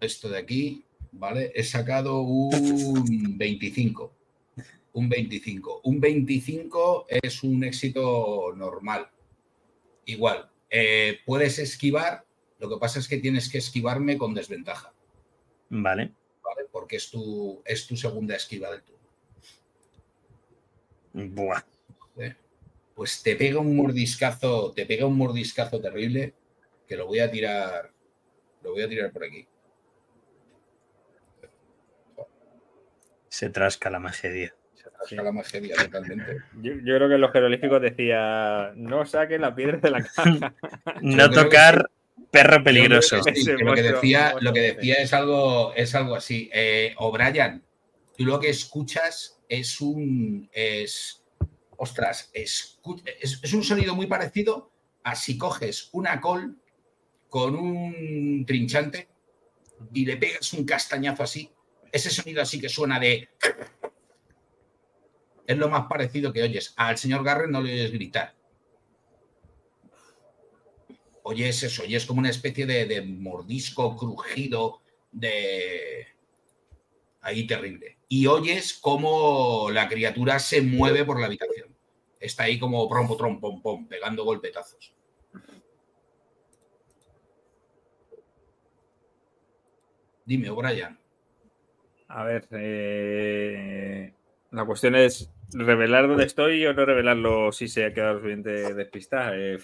Esto de aquí, ¿vale? He sacado un 25. Un 25. Un 25 es un éxito normal. Igual, eh, puedes esquivar, lo que pasa es que tienes que esquivarme con desventaja, Vale. ¿vale? Porque es tu, es tu segunda esquiva del turno. Buah. ¿eh? Pues te pega un mordiscazo, te pega un mordiscazo terrible que lo voy a tirar, lo voy a tirar por aquí. Se trasca la magia. Rasca la magia totalmente. Yo, yo creo que en los jeroglíficos decía no saque la piedra de la caja. No que tocar perro peligroso. Que sí, que lo que lo decía es algo, es algo así. Eh, O'Brien, tú lo que escuchas es un. Es, ostras, es, un sonido muy parecido a si coges una col con un trinchante y le pegas un castañazo así. Ese sonido así que suena de. Es lo más parecido que oyes. Al señor Garrett no le oyes gritar. Oyes eso, oyes como una especie de mordisco, crujido, de. Ahí terrible. Y oyes cómo la criatura se mueve por la habitación. Está ahí como prom, pom, pom, pegando golpetazos. Dime, O'Brien. A ver, eh, la cuestión es revelar dónde estoy o no revelarlo si se ha quedado suficiente despistada. Eh,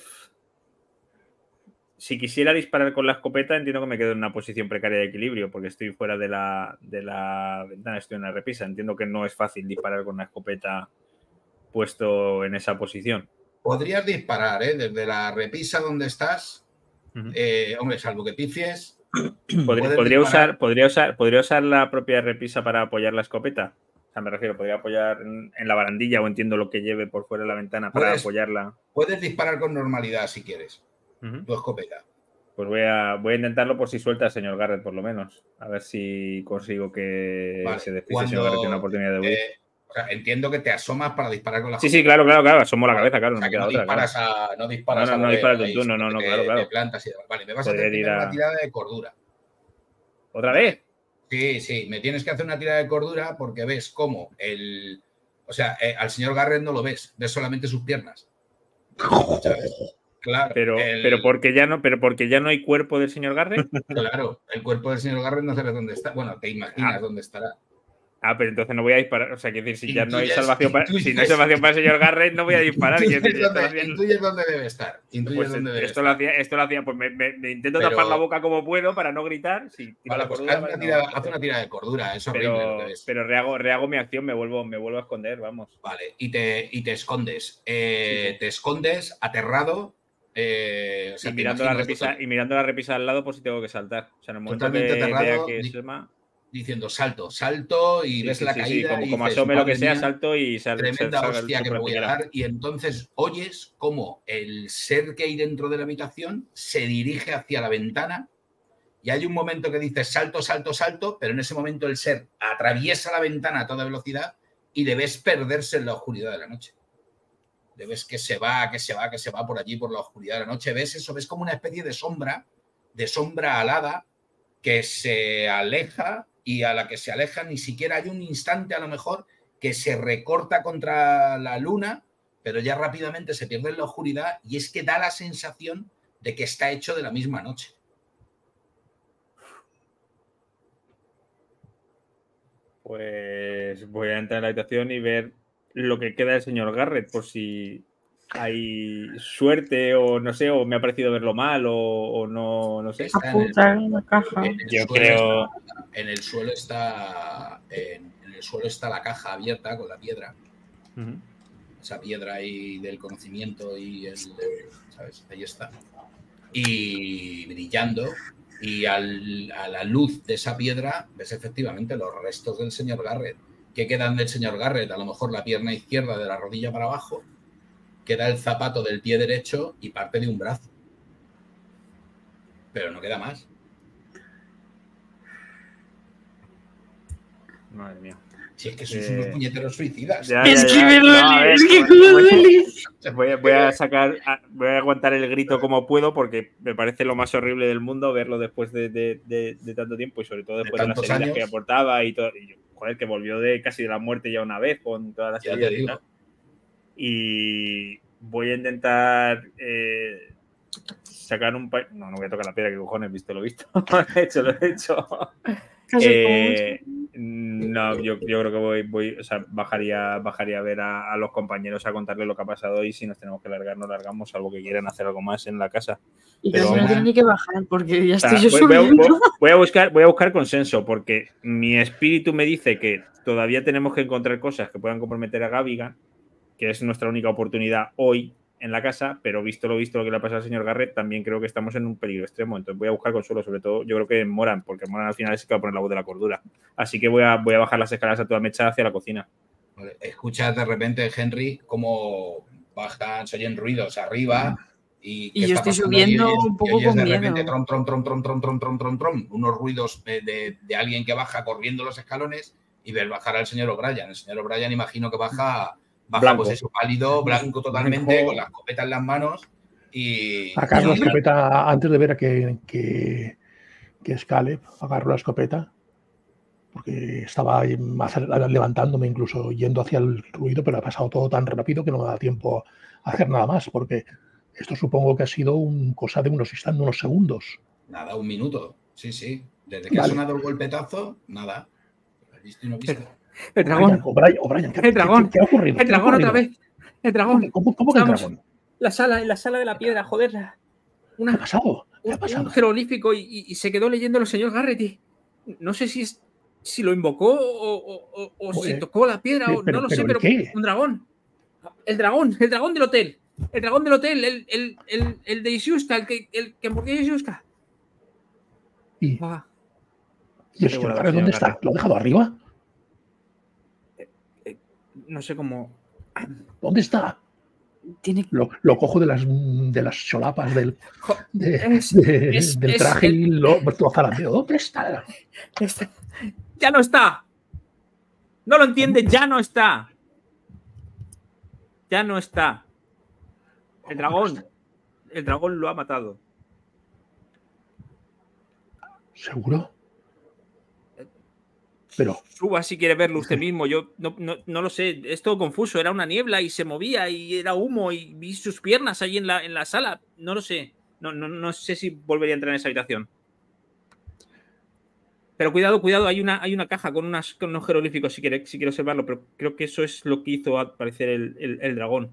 si quisiera disparar con la escopeta, entiendo que me quedo en una posición precaria de equilibrio, porque estoy fuera de la, de la ventana, estoy en la repisa. Entiendo que no es fácil disparar con una escopeta puesto en esa posición. Podrías disparar, ¿eh? Desde la repisa donde estás. Ujú. eh, hombre, salvo que pifies. Podría, usar, podría, usar, ¿Podría usar la propia repisa para apoyar la escopeta? O sea, me refiero, podría apoyar en, en la barandilla o entiendo lo que lleve por fuera de la ventana para Puedes- apoyarla. Puedes disparar con normalidad si quieres. Ujú. Tu escopeta. Pues voy a, voy a intentarlo por si suelta al señor Garrett, por lo menos. A ver si consigo que Vale, se despiste el señor Garrett tiene una oportunidad de huir. Eh, o sea, entiendo que te asomas para disparar con la sí, sí, claro, claro, claro. Asomo la cabeza, claro, O no sea, me que queda no otra. claro. disparas a, no disparas No, no, a no disparas del turno, no, no, claro, te- claro. plantas y demás. Vale, me vas a hacer una tirada de cordura. ¿Otra vez? Sí, sí, me tienes que hacer una tirada de cordura porque ves cómo el. O sea, eh, al señor Garrett no lo ves, ves solamente sus piernas. ¿Sabes? Claro, Pero, el- pero porque ya no, pero porque ya no hay cuerpo del señor Garrett. claro, el cuerpo del señor Garrett no sabes dónde está. Bueno, te imaginas Ah. dónde estará. Ah, pero entonces no voy a disparar. O sea, quiero decir, si ya no hay salvación para, si no hay salvación para el señor Garrett, no voy a disparar. Intuyes dónde, hacían- intuyes dónde debe estar. Intuyes Pues dónde debe esto estar. lo hacía, esto lo hacía, pues me, me- me intento Pero- tapar la boca como puedo para no gritar. Sí, Vale, pues cordura, haz una, no, tirada, vale. haz una tirada de cordura, es horrible lo que pero, pero rehago, rehago mi acción, me vuelvo, me vuelvo a esconder, vamos. Vale, y te, y te escondes. Eh, sí. Te escondes aterrado. Eh, o sea, y, mirando la repisa, y mirando la repisa al lado, por si tengo que saltar. O sea, en el momento que Totalmente vea aterrado, que di- Selma. diciendo salto, salto y sí, ves sí, la caída. como, y como dices, asome lo que "Madre sea, salto y sal, Tremenda el hostia que me voy a dar. Y entonces oyes cómo el ser que hay dentro de la habitación se dirige hacia la ventana. Y hay un momento que dices salto, salto, salto, pero en ese momento el ser atraviesa la ventana a toda velocidad y le ves perderse en la oscuridad de la noche. Ves que se va, que se va, que se va por allí, por la oscuridad de la noche. Ves eso, ves como una especie de sombra, de sombra alada, que se aleja y a la que se aleja ni siquiera hay un instante a lo mejor que se recorta contra la luna, pero ya rápidamente se pierde en la oscuridad y es que da la sensación de que está hecho de la misma noche. Pues voy a entrar en la habitación y ver lo que queda del señor Garrett, por si hay suerte o no sé, o me ha parecido verlo mal o, o no, no sé. Está en el- en la caja. en el Yo suelo creo- está- en el suelo está. En, en el suelo está la caja abierta con la piedra. Esa piedra ahí del conocimiento y el. ¿Sabes? Ahí está. Y brillando. Y al- a la luz de esa piedra ves efectivamente los restos del señor Garrett. ¿Qué quedan del señor Garrett? A lo mejor la pierna izquierda de la rodilla para abajo. Queda el zapato del pie derecho y parte de un brazo. Pero no queda más. Madre mía. Si es que sois Eh, unos puñeteros suicidas. Ya, Es ya, que me duele, es que voy- me voy- duele. Voy a, voy a sacar, a- voy a aguantar el grito como puedo porque me parece lo más horrible del mundo verlo después de, de- de- de tanto tiempo y sobre todo después de, las heridas años. que aportaba y todo. Y yo, joder, que volvió de casi de la muerte ya una vez con todas las heridas y digo. tal. Y voy a intentar eh, sacar un... No, no voy a tocar la piedra, que cojones, visto lo visto. lo he hecho, lo he hecho. Eh, no, yo, yo creo que voy, voy, o sea, bajaría, bajaría a ver a, a los compañeros a contarles lo que ha pasado y si nos tenemos que largar, nos largamos, salvo que quieran hacer algo más en la casa. Y pero no vamos. tiene ni que bajar porque ya O sea, estoy yo voy, voy a, subiendo. voy- voy a buscar, voy a buscar consenso, porque mi espíritu me dice que todavía tenemos que encontrar cosas que puedan comprometer a Gavigan, que es nuestra única oportunidad hoy en la casa, pero visto lo visto lo que le ha pasado al señor Garrett, también creo que estamos en un peligro extremo. Entonces voy a buscar consuelo, sobre todo yo creo que en Moran, porque Moran al final es el que va a poner la voz de la cordura. Así que voy a, voy a bajar las escaleras a toda mecha hacia la cocina. Vale, Escuchas de repente, Henry, cómo bajan, se oyen ruidos arriba. Y, Y ¿qué yo estoy? Y subiendo oyes- un poco y con de miedo. repente trom, trom, trom, trom, trom, trom, trom, trom, trom, unos ruidos de, de- de alguien que baja corriendo los escalones y ves bajar al señor O'Brien. El señor O'Brien imagino que baja, baja Blanco. pues eso, pálido, blanco totalmente, Blanco. con la escopeta en las manos y... Agarro la escopeta antes de ver a que, que, que es Caleb. Agarro la escopeta porque estaba levantándome, incluso yendo hacia el ruido, pero ha pasado todo tan rápido que no me da tiempo a hacer nada más. Porque esto supongo que ha sido un cosa de unos instantes, unos segundos. Nada, un minuto. Sí, sí. Desde que ha sonado el golpetazo, nada. Visto y no visto. El O'Brien, ¿qué, El dragón. qué- qué ha ocurrido? El ¿Qué ha dragón otra vez. El dragón. ¿Cómo, cómo que el dragón? La sala, en la sala de la piedra, joder. la- ¿Qué ha Una, pasado? ¿Qué un, ha pasado? un jeroglífico y, y- y se quedó leyendo el señor Garrett y no sé si es si lo invocó o, o- o- o si tocó la piedra o no lo sé, pero pero ¿el qué? un dragón. El dragón, el dragón del hotel. El dragón del hotel, el, el, el, el de Isyuska, el que, el que mordió a Isyuska. ¿Y, Ah, y el Qué señor Garrett dónde está? ¿Lo ha dejado arriba? No sé cómo. ¿Dónde está? Tiene Lo, lo cojo de las, de las solapas del, Jo- de- Es- de- es- del traje y lo, lo zarandeo. ¿Dónde está? Está- Ya no está. No lo entiende, ya no está. Ya no está. El dragón. El dragón lo ha matado. ¿Seguro? Pero, Suba si quiere verlo usted mismo. Yo no, no- no lo sé. Es todo confuso. Era una niebla y se movía y era humo y vi sus piernas ahí en la, en la sala. No lo sé. No, no, no sé si volvería a entrar en esa habitación. Pero cuidado, cuidado. Hay una, hay una caja con, unas, con unos jeroglíficos si quiere, si quiere observarlo. Pero creo que eso es lo que hizo aparecer el, el- el dragón.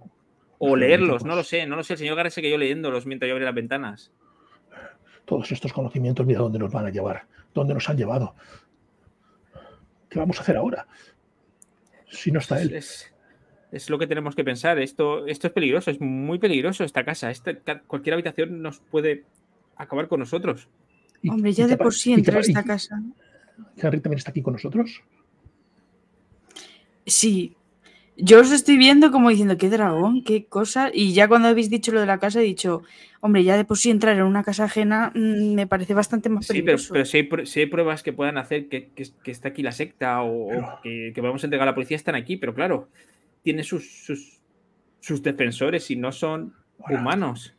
O Los leerlos. No lo sé. No lo sé. El señor Garrett se quedó leyéndolos mientras yo abría las ventanas. todos estos conocimientos, mira dónde nos van a llevar, dónde nos han llevado. ¿Qué vamos a hacer ahora? Si no está él. Es, es lo que tenemos que pensar. Esto, esto es peligroso, es muy peligroso esta casa. Esta, cualquier habitación nos puede acabar con nosotros. ¿Y- Hombre, ya de por sí y qué entrar a pa- y- esta casa. Henry también está aquí con nosotros. Sí. Yo os estoy viendo como diciendo, qué dragón, qué cosa. Y ya cuando habéis dicho lo de la casa, he dicho, hombre, ya de por sí entrar en una casa ajena mm, me parece bastante más Sí, pero, peligroso. pero si, hay, pr- si hay pruebas que puedan hacer que, que- que está aquí la secta o, que, que vamos a entregar a la policía, están aquí. Pero claro, tiene sus, sus, sus defensores y no son humanos.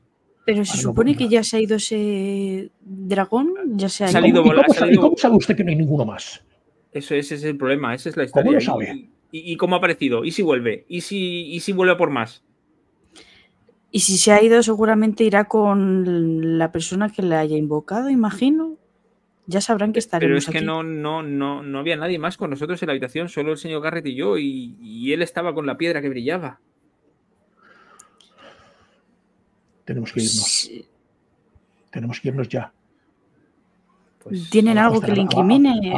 Pero se supone que ya se ha ido ese dragón, ya se ha ido. ¿Cómo, y vola- cómo ha sabe, salido- y cómo sabe usted que no hay ninguno más? Eso, ese es el problema, esa es la ¿Cómo historia. lo sabe? Y, cómo ha aparecido? ¿Y si vuelve? ¿Y si, y si vuelve por más? Y si se ha ido, seguramente irá con la persona que le haya invocado, imagino. Ya sabrán que estaremos Pero es que aquí. no, no, no, no había nadie más con nosotros en la habitación, solo el señor Garrett y yo, y, y él estaba con la piedra que brillaba. Tenemos que irnos. Sí. Tenemos que irnos ya. Pues, ¿Tienen algo que le incrimine?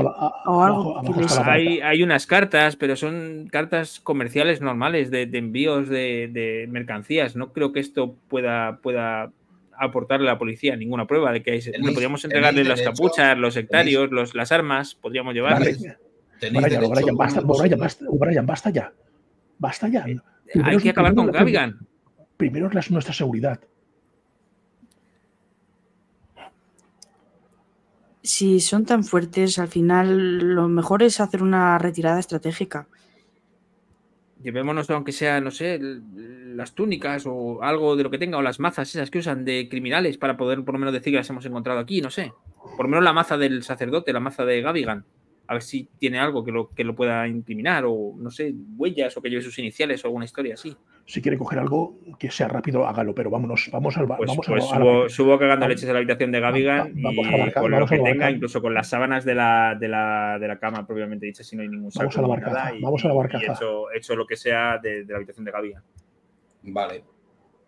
o algo que les- hay, hay unas cartas, pero son cartas comerciales normales de, de envíos de, de mercancías. No creo que esto pueda, pueda aportarle a la policía ninguna prueba de que hay. Tenéis- podríamos entregarle las derecho- capuchas, los sectarios, los, las armas, podríamos llevarles. Vale. Brian, basta, unos Brian, basta, Brian, basta ya. Basta ya. Eh, Primero Hay es- que acabar con Gavigan. Primero es nuestra seguridad. Si son tan fuertes, al final lo mejor es hacer una retirada estratégica. Llevémonos, aunque sea, no sé, las túnicas o algo de lo que tenga, o las mazas esas que usan de criminales para poder por lo menos decir que las hemos encontrado aquí, no sé. Por lo menos la maza del sacerdote, la maza de Gavigan. A ver si tiene algo que lo, que lo pueda incriminar, o no sé, huellas, o que lleve sus iniciales, o alguna historia así. Si quiere coger algo que sea rápido, hágalo, pero vámonos, vamos al Pues, vamos pues a, a la- subo, subo cagando leches a la habitación de Gavigan va- vamos a la y barca- con lo que la tenga, incluso con las sábanas de la, de la, de la cama propiamente dicha, si no hay ningún saco Vamos a la barcaza, nada, y- vamos a la y- barcaza. Y hecho, hecho lo que sea de, de la habitación de Gavigan. Vale.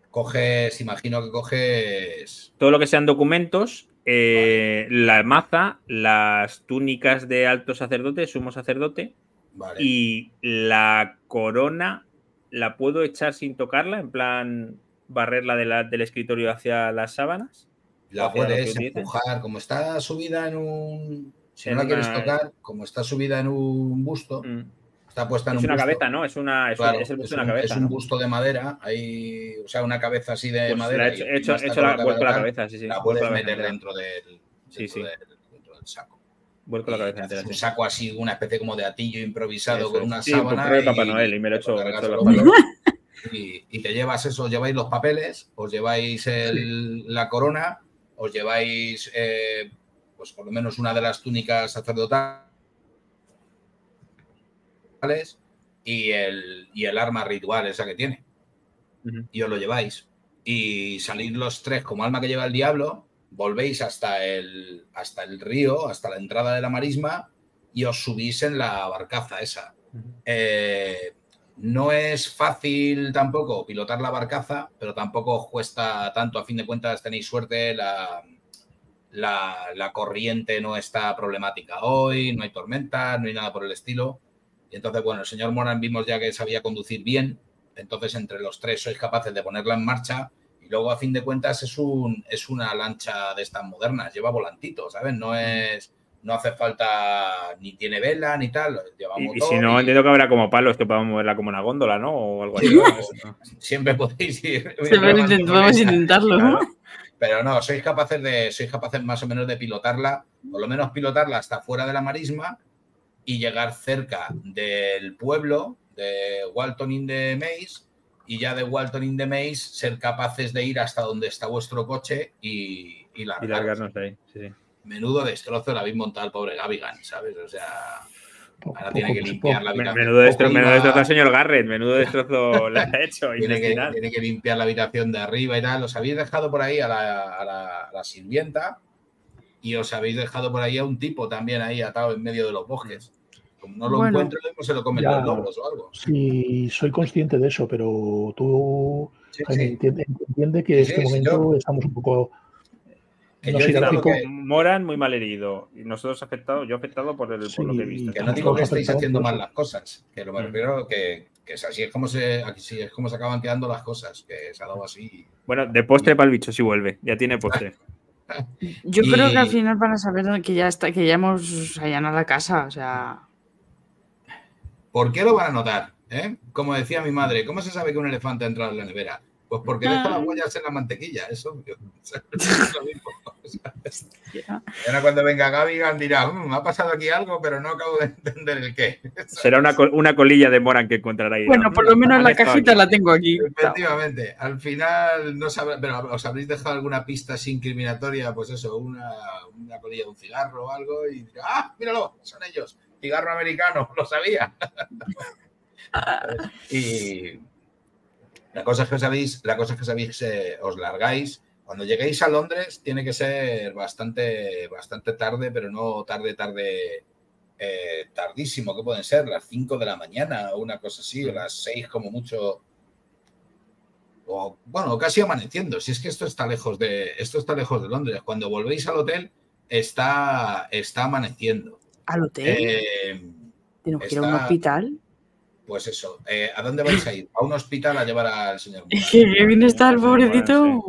Coges, imagino que coges. todo lo que sean documentos, eh, la maza, las túnicas de alto sacerdote, sumo sacerdote, Vale. y la corona la puedo echar sin tocarla, en plan barrerla de la- del escritorio hacia las sábanas. la puedes empujar, como está subida en un. Si En no la quieres tocar, como está subida en un busto, Mm. Está puesta en Es un una busto. cabeza, ¿no? Es, una, es, un- Claro, es el busto de un, una cabeza. es un busto de madera, hay, o sea, una cabeza así de Pues madera. la he hecho, y he hecho- he hecho la, vuelco la tal, cabeza, sí, sí. La puedes la meter dentro del, Sí, dentro sí. del- dentro del saco. Vuelco la Y cabeza entera, un sí. saco así, una especie como de atillo improvisado Eso con una Sí, sábana. correo de Papá Noel, y me lo he hecho- y, y te llevas eso, os lleváis los papeles, os lleváis el- la corona, os lleváis eh, pues por lo menos una de las túnicas sacerdotales y el, y el arma ritual esa que tiene. Ujú. Y os lo lleváis. Y salís los tres como alma que lleva el diablo, volvéis hasta el, hasta el río, hasta la entrada de la marisma y os subís en la barcaza esa. Eh, no es fácil tampoco pilotar la barcaza, pero tampoco os cuesta tanto. A fin de cuentas, tenéis suerte, la, la, la corriente no está problemática hoy, no hay tormenta, no hay nada por el estilo. Y entonces, bueno, el señor Moran vimos ya que sabía conducir bien, entonces entre los tres sois capaces de ponerla en marcha y luego a fin de cuentas es, un, es una lancha de estas modernas, lleva volantito, ¿sabes? No es... No hace falta, ni tiene vela, ni tal. Lleva Y, si no, y- entiendo que habrá como palos que podamos moverla como una góndola, ¿no? O algo así. Sí, siempre podéis ir. Podemos intentarlo, ¿no? Claro. Pero no, sois capaces de, sois capaces más o menos de pilotarla, por lo menos pilotarla hasta fuera de la marisma y llegar cerca del pueblo de Walton in the Maze y ya de Walton in the Maze ser capaces de ir hasta donde está vuestro coche y, y Y largaros. largarnos de ahí. Sí. Menudo destrozo le habéis montado al pobre Gavigan, ¿sabes? O sea, poco- ahora tiene que poco- limpiar la habitación. Menudo, destro, Poco menudo iba- destrozo al señor Garrett, menudo destrozo le ha hecho. tiene que, tiene que limpiar la habitación de arriba y tal. Os habéis dejado por ahí a la, a la- a la sirvienta y os habéis dejado por ahí a un tipo también ahí atado en medio de los bosques. Como no lo Bueno. encuentro, pues se lo comen los lobos o algo. Sí, soy consciente de eso, pero tú Sí, Jaime, sí. entiende, entiende que Sí, en este sí, momento señor. estamos un poco. Que no yo sé, entiendo gráfico. que- Moran muy mal herido. Y nosotros afectados, yo afectado por, el, por lo que he visto. Que no digo que estéis haciendo mal las cosas, que lo me Mm. refiero que, que es así es como se así es como se acaban quedando las cosas, que se ha dado así. Bueno, de postre para el bicho si vuelve. Ya tiene postre. Yo Y- creo que al final van a saber que ya está, que ya hemos allanado la casa. O sea, ¿Por qué lo van a notar? eh? Como decía mi madre, ¿cómo se sabe que un elefante ha entrado en la nevera? Pues porque deja las huellas en la mantequilla, es obvio. O sea, es lo mismo. O sea, ya. Y ahora cuando venga Gavigan dirá, "Mm, me ha pasado aquí algo, pero no acabo de entender el qué. Será una, col- una colilla de Moran que encontrará ahí. bueno, ¿no? por lo menos la cajita aquí. la tengo aquí. Efectivamente, al final no sabrá, pero os habréis dejado alguna pista así incriminatoria, pues eso, una, una colilla de un cigarro o algo, y dirá, ah, míralo, son ellos, cigarro americano, lo sabía. y la cosa es que os habéis, la cosa es que os habéis, eh, os largáis Cuando lleguéis a Londres tiene que ser bastante, bastante tarde, pero no tarde, tarde, eh, tardísimo, que pueden ser las 5 de la mañana o una cosa así, o las 6 como mucho. O, bueno, casi amaneciendo. Si es que esto está lejos de, esto está lejos de Londres. Cuando volvéis al hotel, está, está amaneciendo. ¿Al hotel? Eh, ¿Tenemos que ir a un hospital? pues eso, eh, ¿a dónde vais a ir? A un hospital a llevar al señor? Es que qué bien está el bueno, pobrecito.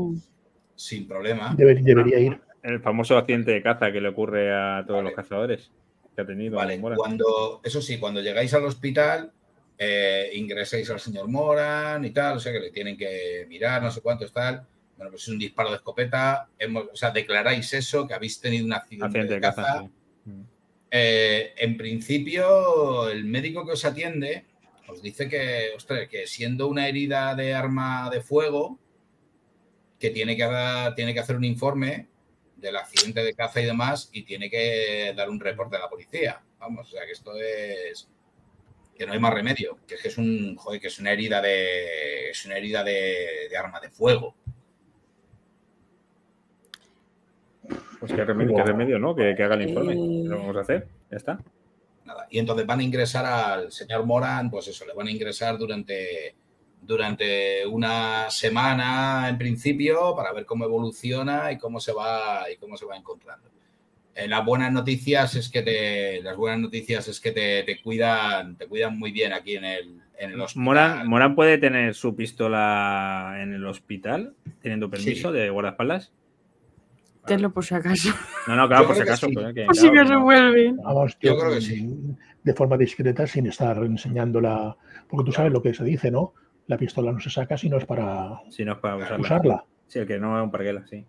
Sin problema. Deber- debería ir. El famoso accidente de caza que le ocurre a todos Vale. los cazadores que ha tenido. Vale, Moran. cuando, eso sí, cuando llegáis al hospital, eh, ingresáis al señor Moran y tal, o sea que le tienen que mirar, no sé cuánto tal. Bueno, pues es un disparo de escopeta, hemos, o sea, declaráis eso, que habéis tenido un accidente, Accidente de de caza. sí. Mm. Eh, en principio, el médico que os atiende os dice que, ostras, que siendo una herida de arma de fuego, que tiene que, tiene que hacer un informe del accidente de caza y demás y tiene que dar un reporte a la policía. Vamos, o sea que esto es que no hay más remedio, que es que es un joder, que es una herida de es una herida de, de arma de fuego. Pues qué remedio, qué remedio, ¿no? Que, que haga el informe. Eh. ¿Qué lo vamos a hacer? Ya está. Nada. Y entonces van a ingresar al señor Moran, pues eso, le van a ingresar durante, durante una semana en principio para ver cómo evoluciona y cómo se va, y cómo se va encontrando. Eh, las buenas noticias es que te, las buenas noticias es que te, te cuidan, te cuidan muy bien aquí en el, en el hospital. Moran, Moran puede tener su pistola en el hospital, teniendo permiso de guardaespaldas. Tenlo por si acaso. No, no, claro, Yo por si que acaso. sí. que, Por si claro, acaso no. vuelven. Vamos, Yo yo creo que sí. De forma discreta, sin estar enseñándola. Porque tú sabes lo que se dice, ¿no? La pistola no se saca si no es para Si no es para usarla. usarla. Sí, el que no es un parguela, sí.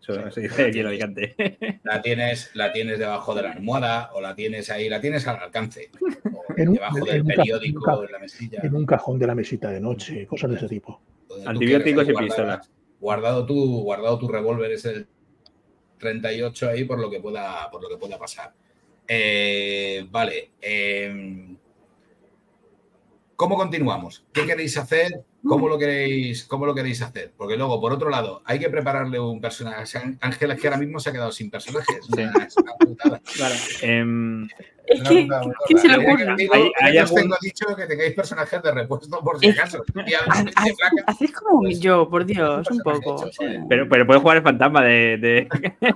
Eso se dice aquí en Alicante. La tienes, la tienes debajo de la almohada o la tienes ahí, la tienes al alcance. O En un- debajo en del periódico, en un ca- en la mesilla. En un cajón de la mesita de noche, cosas de ese tipo. Antibióticos y pistolas. Guardado tu, guardado tu revólver es el 38 ahí por lo que pueda, por lo que pueda pasar. Eh, vale. eh, ¿Cómo continuamos? ¿Qué queréis hacer? ¿Cómo lo queréis, ¿Cómo lo queréis hacer? Porque luego, por otro lado, hay que prepararle un personaje. Ángel es que ahora mismo se ha quedado sin personajes. Una- es una putada. Em, Es que, putada muy ¿qué se le gorda. ocurre? Que os tengo dicho que tengáis personajes de repuesto por si acaso. Haced como Pues, yo, por Dios, un personaje poco. sí. pero, pero puede jugar el fantasma de,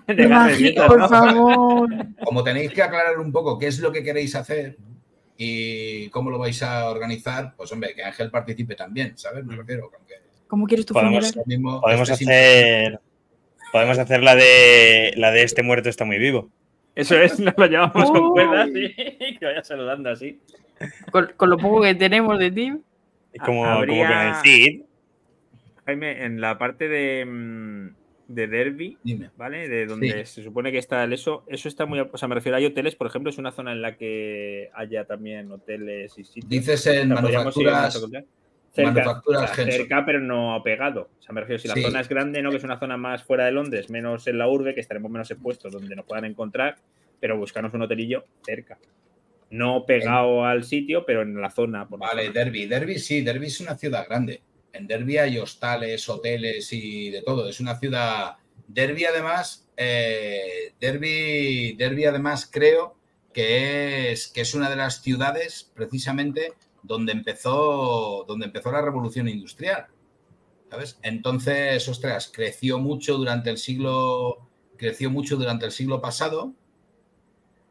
de, por favor. como tenéis que aclarar un poco qué es lo que queréis hacer y cómo lo vais a organizar, pues hombre, que Ángel participe también, ¿sabes? Me refiero. aunque ¿Cómo quieres tu Podemos- funeral? lo mismo Podemos este hacer. Podemos hacer la de. La de este muerto está muy vivo. Eso es, nos lo llevamos con Uy. cuerdas y que vaya saludando así. Con, con lo poco que tenemos de ti. Como, Habría- como con el Cid. Jaime, en la parte de, mm, de Derby, Dime. ¿vale? De donde se supone que está el eso, eso está muy, o sea, me refiero, hay hoteles, por ejemplo, es una zona en la que haya también hoteles y sitios. Dices en O sea, manufacturas. Cerca, manufacturas o sea, Henson. cerca, pero no pegado. O sea, me refiero, si la Sí. zona es grande, ¿no? Que es una zona más fuera de Londres, menos en la urbe, que estaremos menos expuestos, donde nos puedan encontrar, pero buscarnos un hotelillo cerca. No pegado al sitio, pero en la zona. Por Vale. Derby. Derby sí, Derby es una ciudad grande. En Derby hay hostales, hoteles y de todo. Es una ciudad. Derby, además, eh, Derby, Derby, además, creo que es, que es una de las ciudades, precisamente, donde empezó, donde empezó la revolución industrial. ¿Sabes? Entonces, ostras, creció mucho durante el siglo. Creció mucho durante el siglo pasado.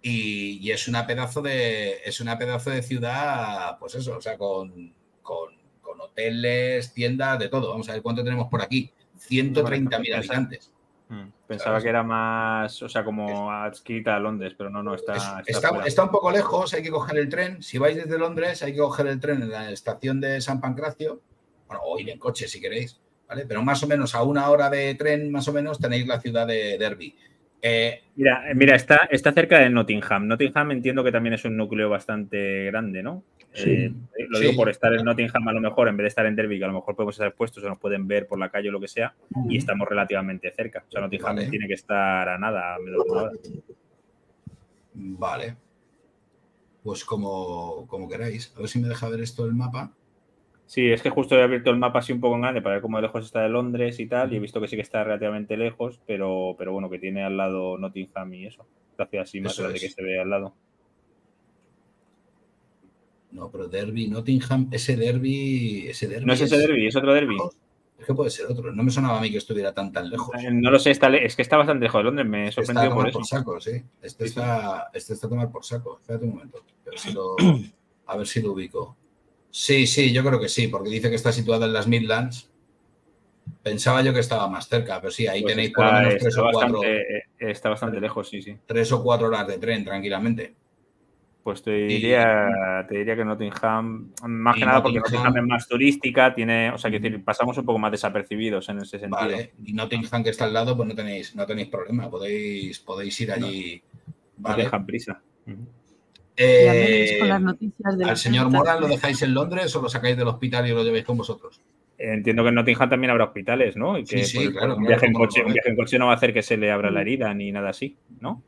Y, y es una pedazo de. Es una pedazo de ciudad, pues eso, o sea, con, con, con hoteles, tiendas, de todo. Vamos a ver cuánto tenemos por aquí. 130.000 habitantes. Mm, Pensaba que era más, o sea, como adscrita a Londres, pero no, no, está. Está un poco lejos, hay que coger el tren. Si vais desde Londres, hay que coger el tren en la estación de San Pancracio. Bueno, o ir en coche si queréis, ¿vale? Pero más o menos a una hora de tren, más o menos, tenéis la ciudad de Derby. Eh, Mira, eh, mira está, está cerca de Nottingham. Nottingham entiendo que también es un núcleo bastante grande, ¿no? Sí. Eh, lo Sí. digo por estar en Nottingham a lo mejor, en vez de estar en Derby, que a lo mejor podemos estar expuestos o nos pueden ver por la calle o lo que sea, y estamos relativamente cerca. O sea, Nottingham Vale. tiene que estar a nada, a menos de una hora. Vale. Pues como, como queráis. A ver si me deja ver esto el mapa. Sí, es que justo he abierto el mapa así un poco en grande para ver cómo lejos está de Londres y tal, y he visto que sí que está relativamente lejos, pero, pero bueno, que tiene al lado Nottingham y eso. La ciudad así más grande es. que se ve al lado. No, pero Derby, Nottingham, ese Derby. Ese derby No es ese derby, es otro derby. Es que puede ser otro. No me sonaba a mí que estuviera tan tan lejos. Eh, No lo sé, está le- es que está bastante lejos de Londres, me Está a sorprendió por tomar eso. por saco, sí. Este Sí, está, este está a tomar por saco. Espérate un momento. A ver, si lo, a ver si lo ubico. Sí, sí, yo creo que sí, porque dice que está situada en las Midlands. Pensaba yo que estaba más cerca, pero sí, ahí Pues tenéis está, por lo menos tres o, cuatro, bastante, eh, está bastante lejos, sí, sí. tres o cuatro horas de tren tranquilamente. Pues te diría, te diría que Nottingham, más que nada porque Nottingham- es más turística, tiene, o sea, que decir, pasamos un poco más desapercibidos en ese sentido. Vale. Y Nottingham que está al lado, pues no tenéis, no tenéis problema. Podéis, podéis ir allí. No Vale. dejan prisa. Eh, con las noticias de ¿Al señor Moran lo dejáis en Londres o lo sacáis del hospital y lo lleváis con vosotros? Entiendo que en Nottingham también habrá hospitales, ¿no? Y que Sí, sí, pues, claro, un, claro, viaje en coche, un viaje en coche no va a hacer que se le abra la herida ni nada así, ¿no?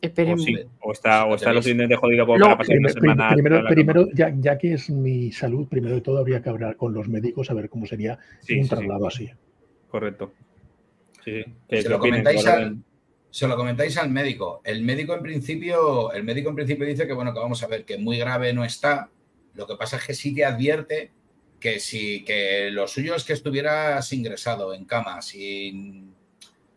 O, Esperemos. sí, o está, o está lo suficientemente jodido como Lo- para pasar una semana. primero, ya, ya que es mi salud, primero de todo habría que hablar con los médicos a ver cómo sería Sí, un sí, sí, traslado así. correcto. Sí, sí. Que Se lo opinen, comentáis al-. Se lo comentáis al médico. El médico en principio, el médico en principio dice que bueno, que vamos a ver, que muy grave no está. Lo que pasa es que sí te advierte que si que lo suyo es que estuvieras ingresado en cama sin,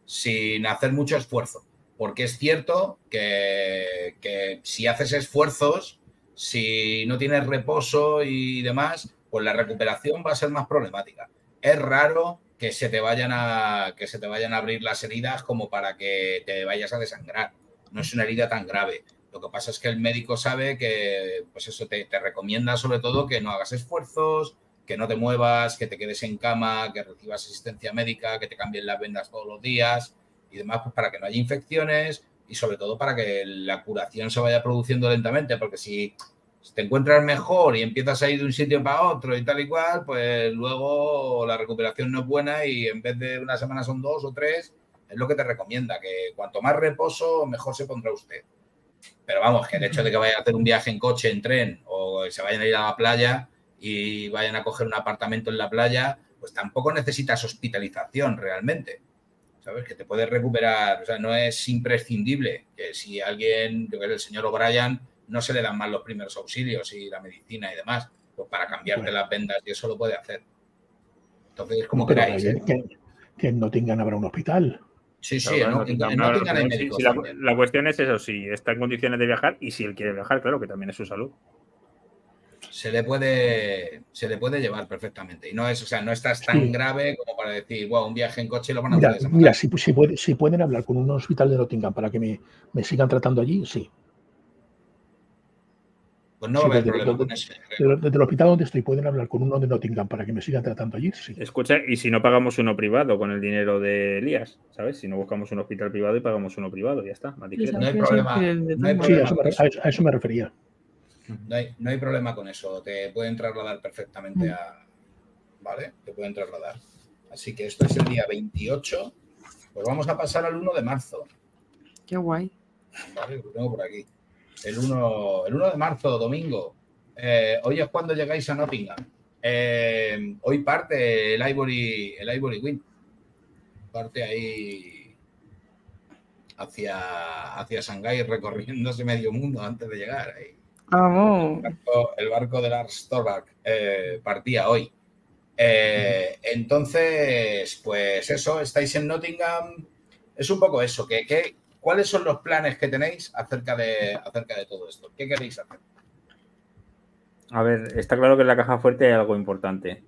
sin hacer mucho esfuerzo. Porque es cierto que, si haces esfuerzos, si no tienes reposo y demás, pues la recuperación va a ser más problemática. Es raro que se te vayan a que se te vayan a abrir las heridas como para que te vayas a desangrar. No es una herida tan grave. Lo que pasa es que el médico sabe que, pues eso te, te recomienda sobre todo que no hagas esfuerzos, que no te muevas, que te quedes en cama, que recibas asistencia médica, que te cambien las vendas todos los días y demás, pues para que no haya infecciones y sobre todo para que la curación se vaya produciendo lentamente, porque si te encuentras mejor y empiezas a ir de un sitio para otro y tal y cual, pues luego la recuperación no es buena y en vez de una semana son dos o tres, es lo que te recomienda, que cuanto más reposo, mejor se pondrá usted. Pero vamos, que el hecho de que vayan a hacer un viaje en coche, en tren, o se vayan a ir a la playa y vayan a coger un apartamento en la playa, pues tampoco necesitas hospitalización realmente. ¿Sabes? Que te puedes recuperar, o sea, no es imprescindible que si alguien, yo que sé, el señor O'Brien, no se le dan mal los primeros auxilios y la medicina y demás, pues para cambiarte Bueno. las vendas y eso lo puede hacer. Entonces, es como queráis. que, ¿eh? que, que en Nottingham habrá un hospital. Sí, sí, Claro, en no, Nottingham- en no, no, Nottingham hay sí, médicos sí, la, también. la cuestión es eso, si está en condiciones de viajar y si él quiere viajar, claro que también es su salud. Se le puede se le puede llevar perfectamente y no es o sea no estás tan Sí. grave como para decir wow un viaje en coche lo van a Mira, esa mira manera". si, si, puede- si pueden hablar con un hospital de Nottingham para que me, me sigan tratando allí, sí. pues no sí, va a haber desde- problema con eso creo. Desde, desde el hospital donde estoy, pueden hablar con uno de Nottingham para que me sigan tratando allí, sí. Escucha, y si no pagamos uno privado con el dinero de Elías, ¿sabes? Si no buscamos un hospital privado y pagamos uno privado, ya está. No hay problema, siempre no hay de- Sí, a problema eso, con me, eso. a eso- a eso me refería. No hay, no hay problema con eso te pueden trasladar perfectamente Mm. a vale te pueden trasladar así que esto es el día 28 pues vamos a pasar al 1 de marzo Qué guay. Vale, lo tengo por aquí. El 1, el 1 de marzo, domingo. Eh, hoy es cuando llegáis a Nottingham. Eh, hoy parte el Ivory, el Ivory Win. Parte ahí hacia, hacia Shanghái recorriéndose medio mundo antes de llegar. Ahí. El barco, el barco de Lars eh, partía hoy. Eh, entonces, pues eso, estáis en Nottingham. Es un poco eso. Que, que- ¿Cuáles son los planes que tenéis acerca de, acerca de todo esto? ¿Qué queréis hacer? A ver, está claro que en la caja fuerte hay algo importante.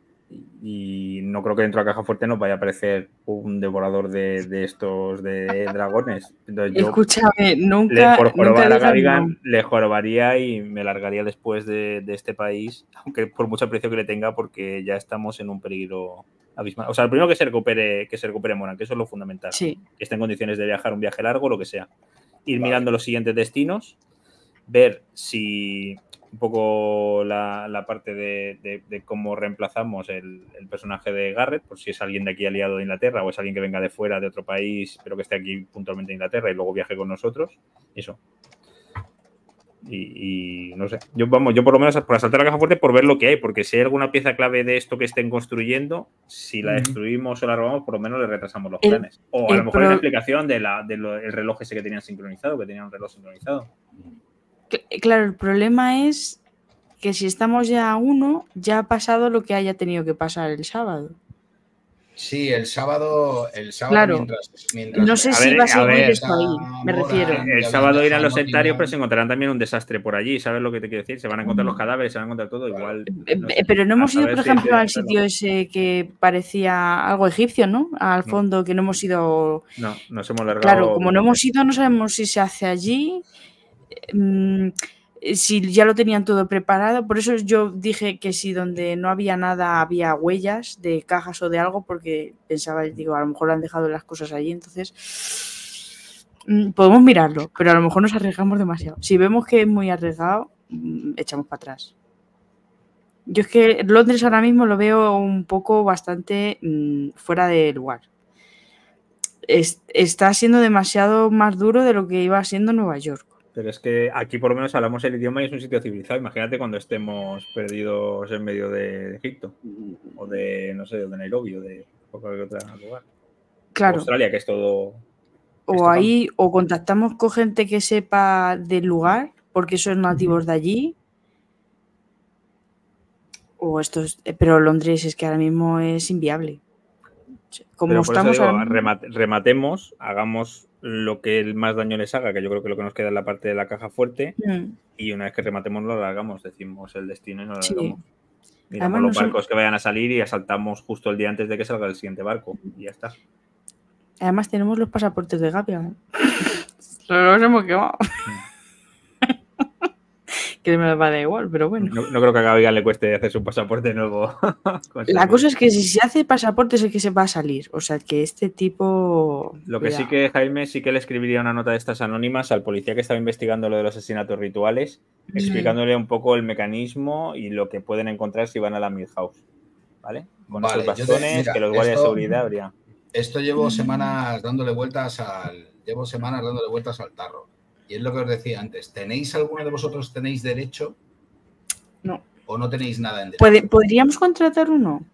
Y no creo que dentro de la caja fuerte nos vaya a aparecer un devorador de, de estos de dragones. Entonces yo Escúchame, le, nunca. por nunca jorobar a digas Gavigan no. le jorobaría y me largaría después de, de este país, aunque por mucho precio que le tenga, porque ya estamos en un peligro abismal. O sea, el primero que se recupere, que se recupere Moran, que eso es lo fundamental. Sí, que esté en condiciones de viajar un viaje largo, lo que sea. Ir Vale. mirando los siguientes destinos, ver si un poco la, la parte de, de- de cómo reemplazamos el, el personaje de Garrett, por si es alguien de aquí aliado de Inglaterra o es alguien que venga de fuera, de otro país, pero que esté aquí puntualmente en Inglaterra y luego viaje con nosotros. Eso. Y, no sé, yo vamos, yo por lo menos por asaltar la caja fuerte por ver lo que hay, porque si hay alguna pieza clave de esto que estén construyendo, si la destruimos o la robamos, por lo menos le retrasamos los planes. O a lo mejor la explicación del de reloj ese que tenían sincronizado, que tenían un reloj sincronizado. Claro, el problema es que si estamos ya a uno, ya ha pasado lo que haya tenido que pasar el sábado. Sí, el sábado, el sábado mientras, No sé si va a seguir esto ahí, me refiero. El sábado irán los sectarios, pero se encontrarán también un desastre por allí, ¿sabes lo que te quiero decir? Se van a encontrar los cadáveres, se van a encontrar todo igual. Eh, eh, pero no hemos ido, por ejemplo, al sitio ese que parecía algo egipcio, ¿no? Al fondo, que no hemos ido... No, nos hemos largado... Claro, como no hemos ido, no sabemos si se hace allí. Mm, si ya lo tenían todo preparado. Por eso yo dije que si donde no había nada había huellas de cajas o de algo, porque pensaba, digo, a lo mejor han dejado las cosas allí, entonces mm, podemos mirarlo, pero a lo mejor nos arriesgamos demasiado. Si vemos que es muy arriesgado, mm, echamos para atrás. Yo es que Londres ahora mismo lo veo un poco bastante fuera de lugar. está siendo demasiado más duro de lo que iba siendo Nueva York. Pero es que aquí por lo menos hablamos el idioma y es un sitio civilizado. Imagínate cuando estemos perdidos en medio de Egipto o de, no sé, de Nairobi o de cualquier otro lugar. Claro. Australia, que es todo. O ahí, o contactamos con gente que sepa del lugar, porque son nativos de allí. O estos, eh, pero Londres es que ahora mismo es inviable. Como estamos rematemos, hagamos lo que más daño les haga, que yo creo que lo que nos queda es la parte de la caja fuerte, mm. y una vez que rematemos lo largamos, decimos el destino y no lo largamos. Miramos los barcos que vayan a salir y asaltamos justo el día antes de que salga el siguiente barco, y ya está. Además tenemos los pasaportes de Gapia. los hemos quemado. Que me va a dar igual, pero bueno. No, creo que a Gavigan le cueste hacer su pasaporte nuevo. la cosa es que si se hace pasaporte es el que se va a salir. O sea, que este tipo... Lo que sí que Jaime sí que le escribiría una nota de estas anónimas al policía que estaba investigando lo de los asesinatos rituales, explicándole un poco el mecanismo y lo que pueden encontrar si van a la Milhouse. ¿Vale? Con vale, bastones, que los guardias de seguridad habría. Esto llevo semanas dándole vueltas al... Llevo semanas dándole vueltas al tarro y es lo que os decía antes, ¿tenéis alguno de vosotros tenéis derecho? No. ¿O no tenéis nada en derecho? ¿Podríamos contratar uno?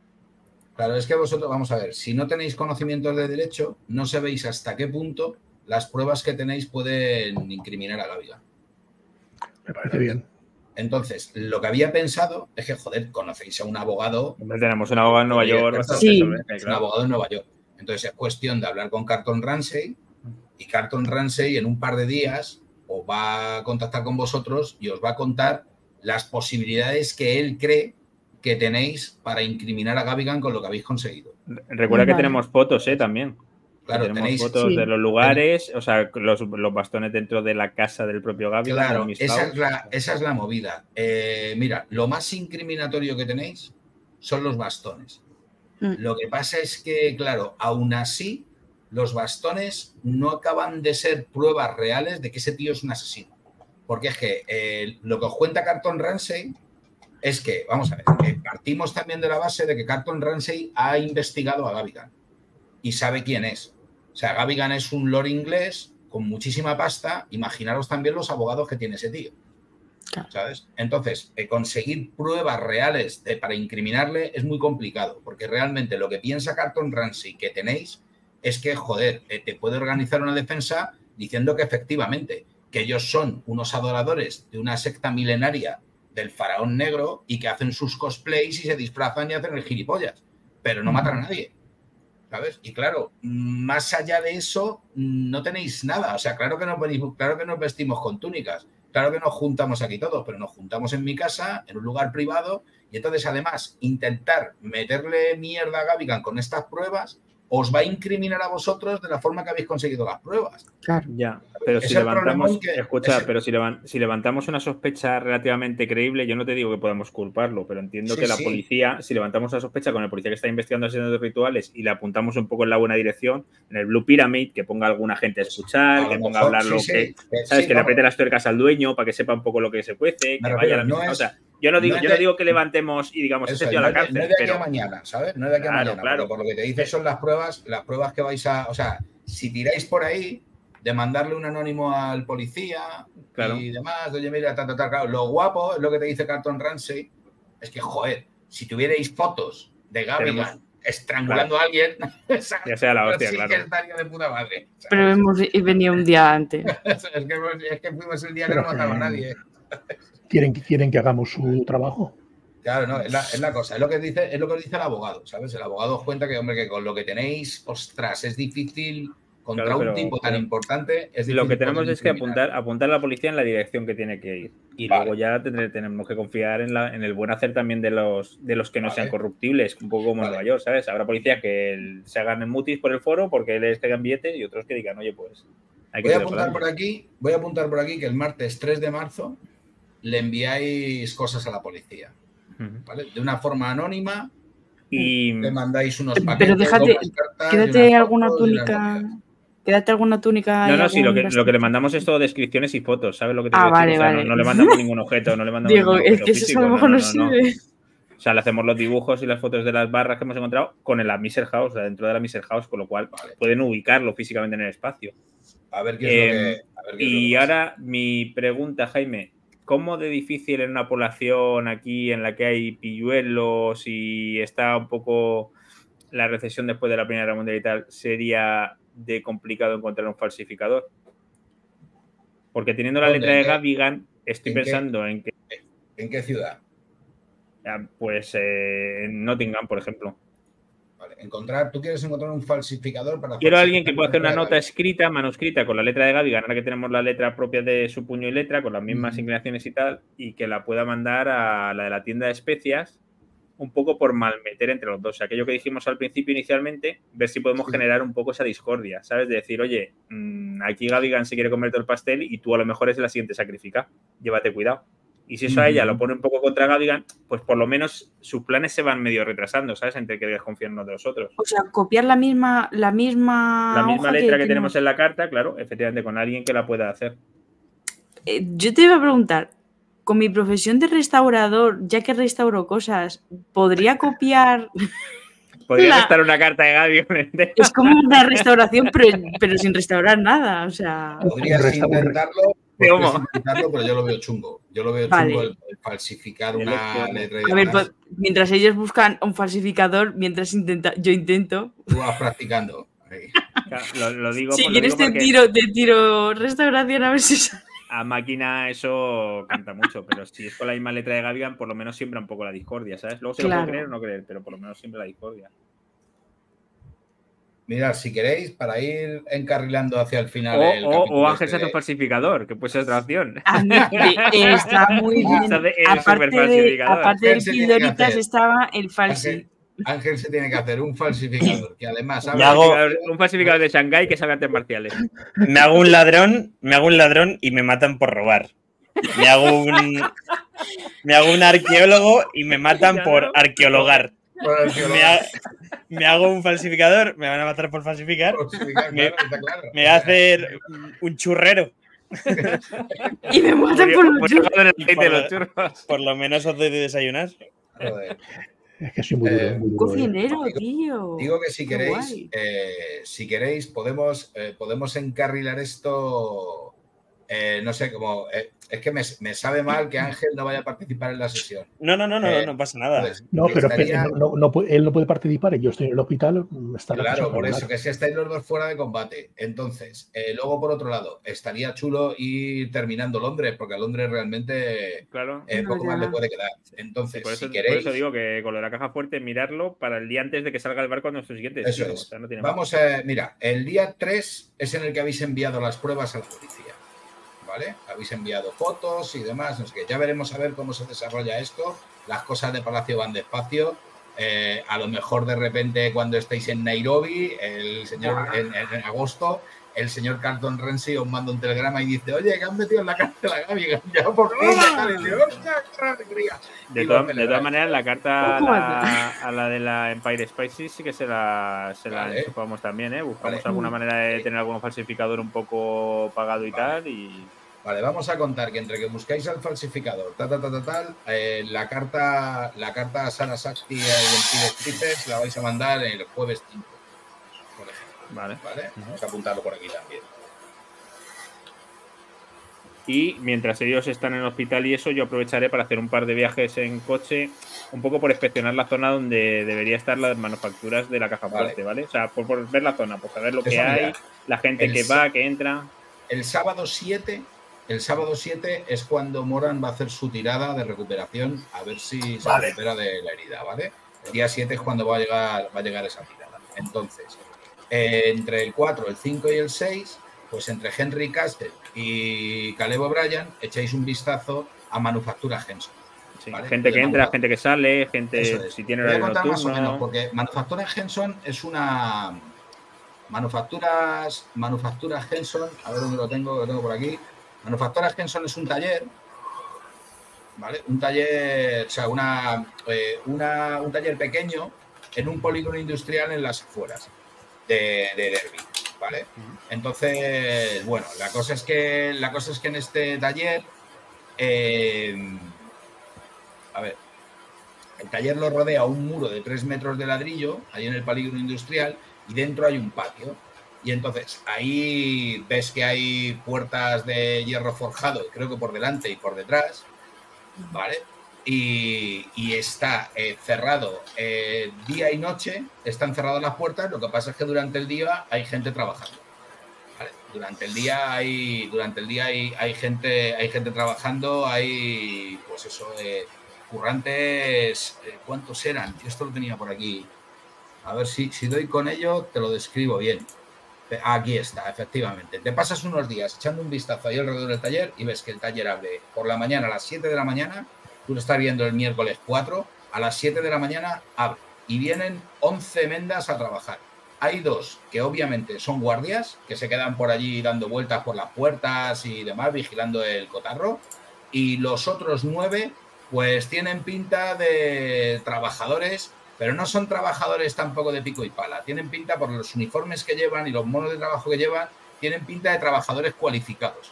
Claro, es que vosotros, vamos a ver, si no tenéis conocimientos de derecho, no sabéis hasta qué punto las pruebas que tenéis pueden incriminar a la vida. Me parece bien. Entonces, lo que había pensado es que, joder, conocéis a un abogado. Tenemos un abogado en Nueva York. Sí. Un abogado en Nueva York. Entonces, es cuestión de hablar con Carton Ramsey y Carton Ramsey en un par de días os va a contactar con vosotros y os va a contar las posibilidades que él cree que tenéis para incriminar a Gavigan con lo que habéis conseguido. Recuerda que tenemos fotos, ¿eh? También. Claro, tenemos tenéis, fotos de los lugares, o sea, los, bastones dentro de la casa del propio Gavigan. Claro, esa es, la, esa es, la, movida. Eh, mira, lo más incriminatorio que tenéis son los bastones. Mm. Lo que pasa es que, claro, aún así, los bastones no acaban de ser pruebas reales de que ese tío es un asesino. Porque es que eh, lo que os cuenta Carton Ramsey es que, vamos a ver, partimos también de la base de que Carton Ramsey ha investigado a Gavigan y sabe quién es. O sea, Gavigan es un lord inglés con muchísima pasta. Imaginaros también los abogados que tiene ese tío. ¿Sabes? Entonces, eh, conseguir pruebas reales para incriminarle es muy complicado, porque realmente lo que piensa Carton Ramsey que tenéis es que, joder, eh, te puede organizar una defensa diciendo que efectivamente, que ellos son unos adoradores de una secta milenaria del faraón negro y que hacen sus cosplays y se disfrazan y hacen el gilipollas, pero no matan a nadie. ¿Sabes? Y claro, más allá de eso, no tenéis nada. O sea, claro que nos, claro que nos vestimos con túnicas, claro que nos juntamos aquí todos, pero nos juntamos en mi casa, en un lugar privado, y entonces además intentar meterle mierda a Gavigan con estas pruebas os va a incriminar a vosotros de la forma que habéis conseguido las pruebas. Claro. Ya, pero si levantamos, escucha, pero si, levantamos una sospecha relativamente creíble, yo no te digo que podamos culparlo, pero entiendo que la policía, si levantamos una sospecha con el policía que está investigando asesinatos rituales y le apuntamos un poco en la buena dirección, en el Blue Pyramid, que ponga alguna gente a escuchar, que ponga a hablar lo que, ¿sabes? que le apriete las tuercas al dueño para que sepa un poco lo que se cuece, que vaya a la misma yo no digo, yo no digo que levantemos y digamos, ese tío a la cárcel. No es de aquí a mañana, ¿sabes? No es de aquí a mañana. Claro. Por lo que te dices son las pruebas, las pruebas que vais a. O sea, si tiráis por ahí, de mandarle un anónimo al policía Claro. y demás. Oye, mira, tal, tal, tal. Claro, lo guapo es lo que te dice Carlton Ramsey, es que, joder, si tuvierais fotos de Gavigan estrangulando a alguien, Ya sea la hostia, sí claro. que estaría de puta madre. ¿sabes? Pero hemos venido un día antes. es, que, es que fuimos el día que no mataba a nadie. ¿Quieren, quieren que hagamos su trabajo. Claro, no, es la, es la cosa, es lo que dice, es lo que dice el abogado, ¿sabes? El abogado os cuenta que, hombre, que con lo que tenéis, ostras, es difícil contra Claro, un tipo tan importante. Es Lo que tenemos es que apuntar, apuntar a la policía en la dirección que tiene que ir. Y Vale. luego ya tendré- tenemos que confiar en, la- en el buen hacer también de los, de los que no Vale. sean corruptibles, un poco como en Vale. Nueva York, ¿sabes? Habrá policías que el- se hagan en mutis por el foro porque les caigan billetes y otros que digan, oye, pues hay que Voy a apuntar por horario". aquí, voy a apuntar por aquí que el martes 3 de marzo le enviáis cosas a la policía. ¿vale? De una forma anónima, Y le mandáis unos Pero paquetes. déjate- cartas y Quédate alguna túnica. Quédate alguna túnica. No, no, sí, lo que, lo que le mandamos es todo descripciones y fotos, ¿sabes lo que te Ah, decir? vale, O sea, no- vale. No, le mandamos ningún objeto, no le mandamos Digo, ningún es que eso físico, a lo mejor no, sirve. O sea, le hacemos los dibujos y las fotos de las barras que hemos encontrado con el Miser House, o sea, dentro de la Miser House, con lo cual Vale, pueden ubicarlo físicamente en el espacio. a ver qué es lo que. a ver qué es lo que Y ahora mi pregunta, Jaime, ¿cómo de difícil en una población aquí en la que hay pilluelos y está un poco la recesión después de la Primera Guerra Mundial y tal, sería de complicado encontrar un falsificador? Porque teniendo la letra de. Gavigan, estoy ¿En qué? pensando en que, ¿En qué ciudad? ah, pues, eh, en Nottingham, por ejemplo. Encontrar, tú quieres encontrar un falsificador para. Quiero a alguien que pueda hacer una nota escrita, manuscrita, con la letra de Gavigan, ahora que tenemos la letra propia de su puño y letra, con las mismas inclinaciones y tal, y que la pueda mandar a la de la tienda de especias, un poco por malmeter entre los dos. O sea, aquello que dijimos al principio inicialmente, ver si podemos Sí. generar un poco esa discordia, ¿sabes? De decir, oye, mm, aquí Gavigan se quiere comer todo el pastel y tú a lo mejor es la siguiente sacrifica. Llévate cuidado. Y si eso a ella lo pone un poco contra Gavigan, pues por lo menos sus planes se van medio retrasando, ¿sabes? Entre que desconfían unos de los otros. O sea, copiar la misma, la misma. La misma letra que, tenemos en la carta, claro, efectivamente, con alguien que la pueda hacer. Eh, yo te iba a preguntar, con mi profesión de restaurador, ya que restauro cosas, ¿podría copiar? Podría La- estar una carta de obviamente. Es como una restauración, pero, pero sin restaurar nada. O sea, Podrías intentarlo, Pero yo lo veo chungo. Yo lo veo Vale. chungo el, el falsificar El una letra y a ver, pues, mientras ellos buscan un falsificador, mientras intenta, yo intento. Tú vas practicando. Ahí. Lo, lo digo, Si lo quieres te porque tiro, te tiro restauración a ver si sale. a máquina eso canta mucho, pero si es con la misma letra de Gavigan, por lo menos siembra un poco la discordia, ¿sabes? Luego se lo Claro. puede creer o no creer, pero por lo menos siempre la discordia. Mirad, si queréis, para ir encarrilando hacia el final. O, el o, o Ángel este se hace un de- falsificador, que puede ser otra opción. A mí, está muy bien. Hace el Aparte, de, aparte del pildoritas estaba el falsi. Ángel, se tiene que hacer un falsificador, que además sabe- hago- Falsificador- Un falsificador de Shanghái que sabe artes marciales. Me hago un ladrón, me hago un ladrón y me matan por robar. Me hago un. Me hago un arqueólogo y me matan por arqueologar. Me, ha- me hago un falsificador, me van a matar por falsificar. falsificar, Me- claro, está claro. Me voy a hacer un churrero. Y me matan por los churros. los. Por lo menos os doy de desayunar. Joder. Es que soy muy Eh, duro. muy duro, eh. Cocinero, tío. Digo que si queréis, eh, si queréis, podemos, eh, podemos encarrilar esto. eh, no sé, como. Es que me, me sabe mal que Ángel no vaya a participar en la sesión. No, no, no, no, Eh, no pasa nada. Entonces, No, pero estaría- no, no- él no puede participar y yo estoy en el hospital. mm, Está Claro, por eso, que si estáis los dos fuera de combate. Entonces, eh, luego por otro lado, estaría chulo ir terminando Londres, porque a Londres realmente Claro. eh, No, poco ya. más le puede quedar. Entonces, Por eso, si por queréis, eso digo que con lo de la caja fuerte, mirarlo para el día antes de que salga el barco a nuestro siguiente Eso es. O sea, no tiene más. Vamos a, mira, el día 3 es en el que habéis enviado las pruebas a la policía. ¿Vale? Habéis enviado fotos y demás. No sé qué. Ya veremos a ver cómo se desarrolla esto. Las cosas de Palacio van despacio. Eh, a lo mejor de repente cuando estéis en Nairobi, el señor en, en- en agosto, el señor Carlton Renzi os manda un telegrama y dice, oye, que han metido en la cárcel a Gaby, ya por fin, ya tal", y dice, "Hostia, qué alegría". De, todas- maneras, la carta a ¿Cómo la, a la de la Empire Spices sí que se la, se la enchufamos también, ¿eh? Buscamos Vale. alguna manera de Sí. tener algún falsificador un poco pagado y Vale. tal. Y Vale, vamos a contar que entre que buscáis al falsificador, ta, ta, ta, ta, tal, eh, la carta la carta a Sara Sakti y Strippers la vais a mandar el jueves 5, por ejemplo. vale. ¿Vale? Vamos a apuntarlo por aquí también. Y mientras ellos están en el hospital y eso, yo aprovecharé para hacer un par de viajes en coche, un poco por inspeccionar la zona donde debería estar las manufacturas de la caja Vale. fuerte, ¿vale? O sea, por, por ver la zona, por saber lo que hay, la gente el que va, que entra. El sábado 7, el sábado 7 es cuando Moran va a hacer su tirada de recuperación a ver si se Vale. recupera de la herida, ¿vale? El día 7 es cuando va a llegar, va a llegar esa tirada. Entonces, eh, entre el 4, el 5 y el 6, pues entre Henry Castle y Caleb O'Brien echáis un vistazo a Manufactura Henson. Sí, Vale, gente que de entra, gente que sale, gente es. si tiene Voy a contar más o menos, porque Manufactura Henson es una. Manufacturas, Manufactura Henson, a ver dónde lo tengo, lo tengo por aquí. Manufactura Henson es un taller, ¿vale? Un taller, o sea, una, eh, una- un taller pequeño en un polígono industrial en las afueras de, de Derby, ¿vale? Entonces, bueno, la cosa es que la cosa es que en este taller, eh, a ver, el taller lo rodea un muro de tres metros de ladrillo, ahí en el polígono industrial, y dentro hay un patio. Y entonces ahí ves que hay puertas de hierro forjado, creo que por delante y por detrás, ¿vale? Y, está eh, cerrado eh, día y noche, están cerradas las puertas, lo que pasa es que durante el día hay gente trabajando. Durante el día hay, durante el día hay, hay gente, hay gente trabajando, hay pues eso, eh, currantes, eh, ¿cuántos eran? Yo esto lo tenía por aquí. A ver si, si doy con ello, te lo describo bien. Aquí está, efectivamente. Te pasas unos días echando un vistazo ahí alrededor del taller y ves que el taller abre por la mañana a las 7 de la mañana. Tú lo estás viendo el miércoles 4. A las 7 de la mañana abre. Y vienen 11 mendas a trabajar. Hay dos que obviamente son guardias, que se quedan por allí dando vueltas por las puertas y demás, vigilando el cotarro. Y los otros nueve, pues tienen pinta de trabajadores, pero no son trabajadores tampoco de pico y pala. Tienen pinta por los uniformes que llevan y los monos de trabajo que llevan, tienen pinta de trabajadores cualificados.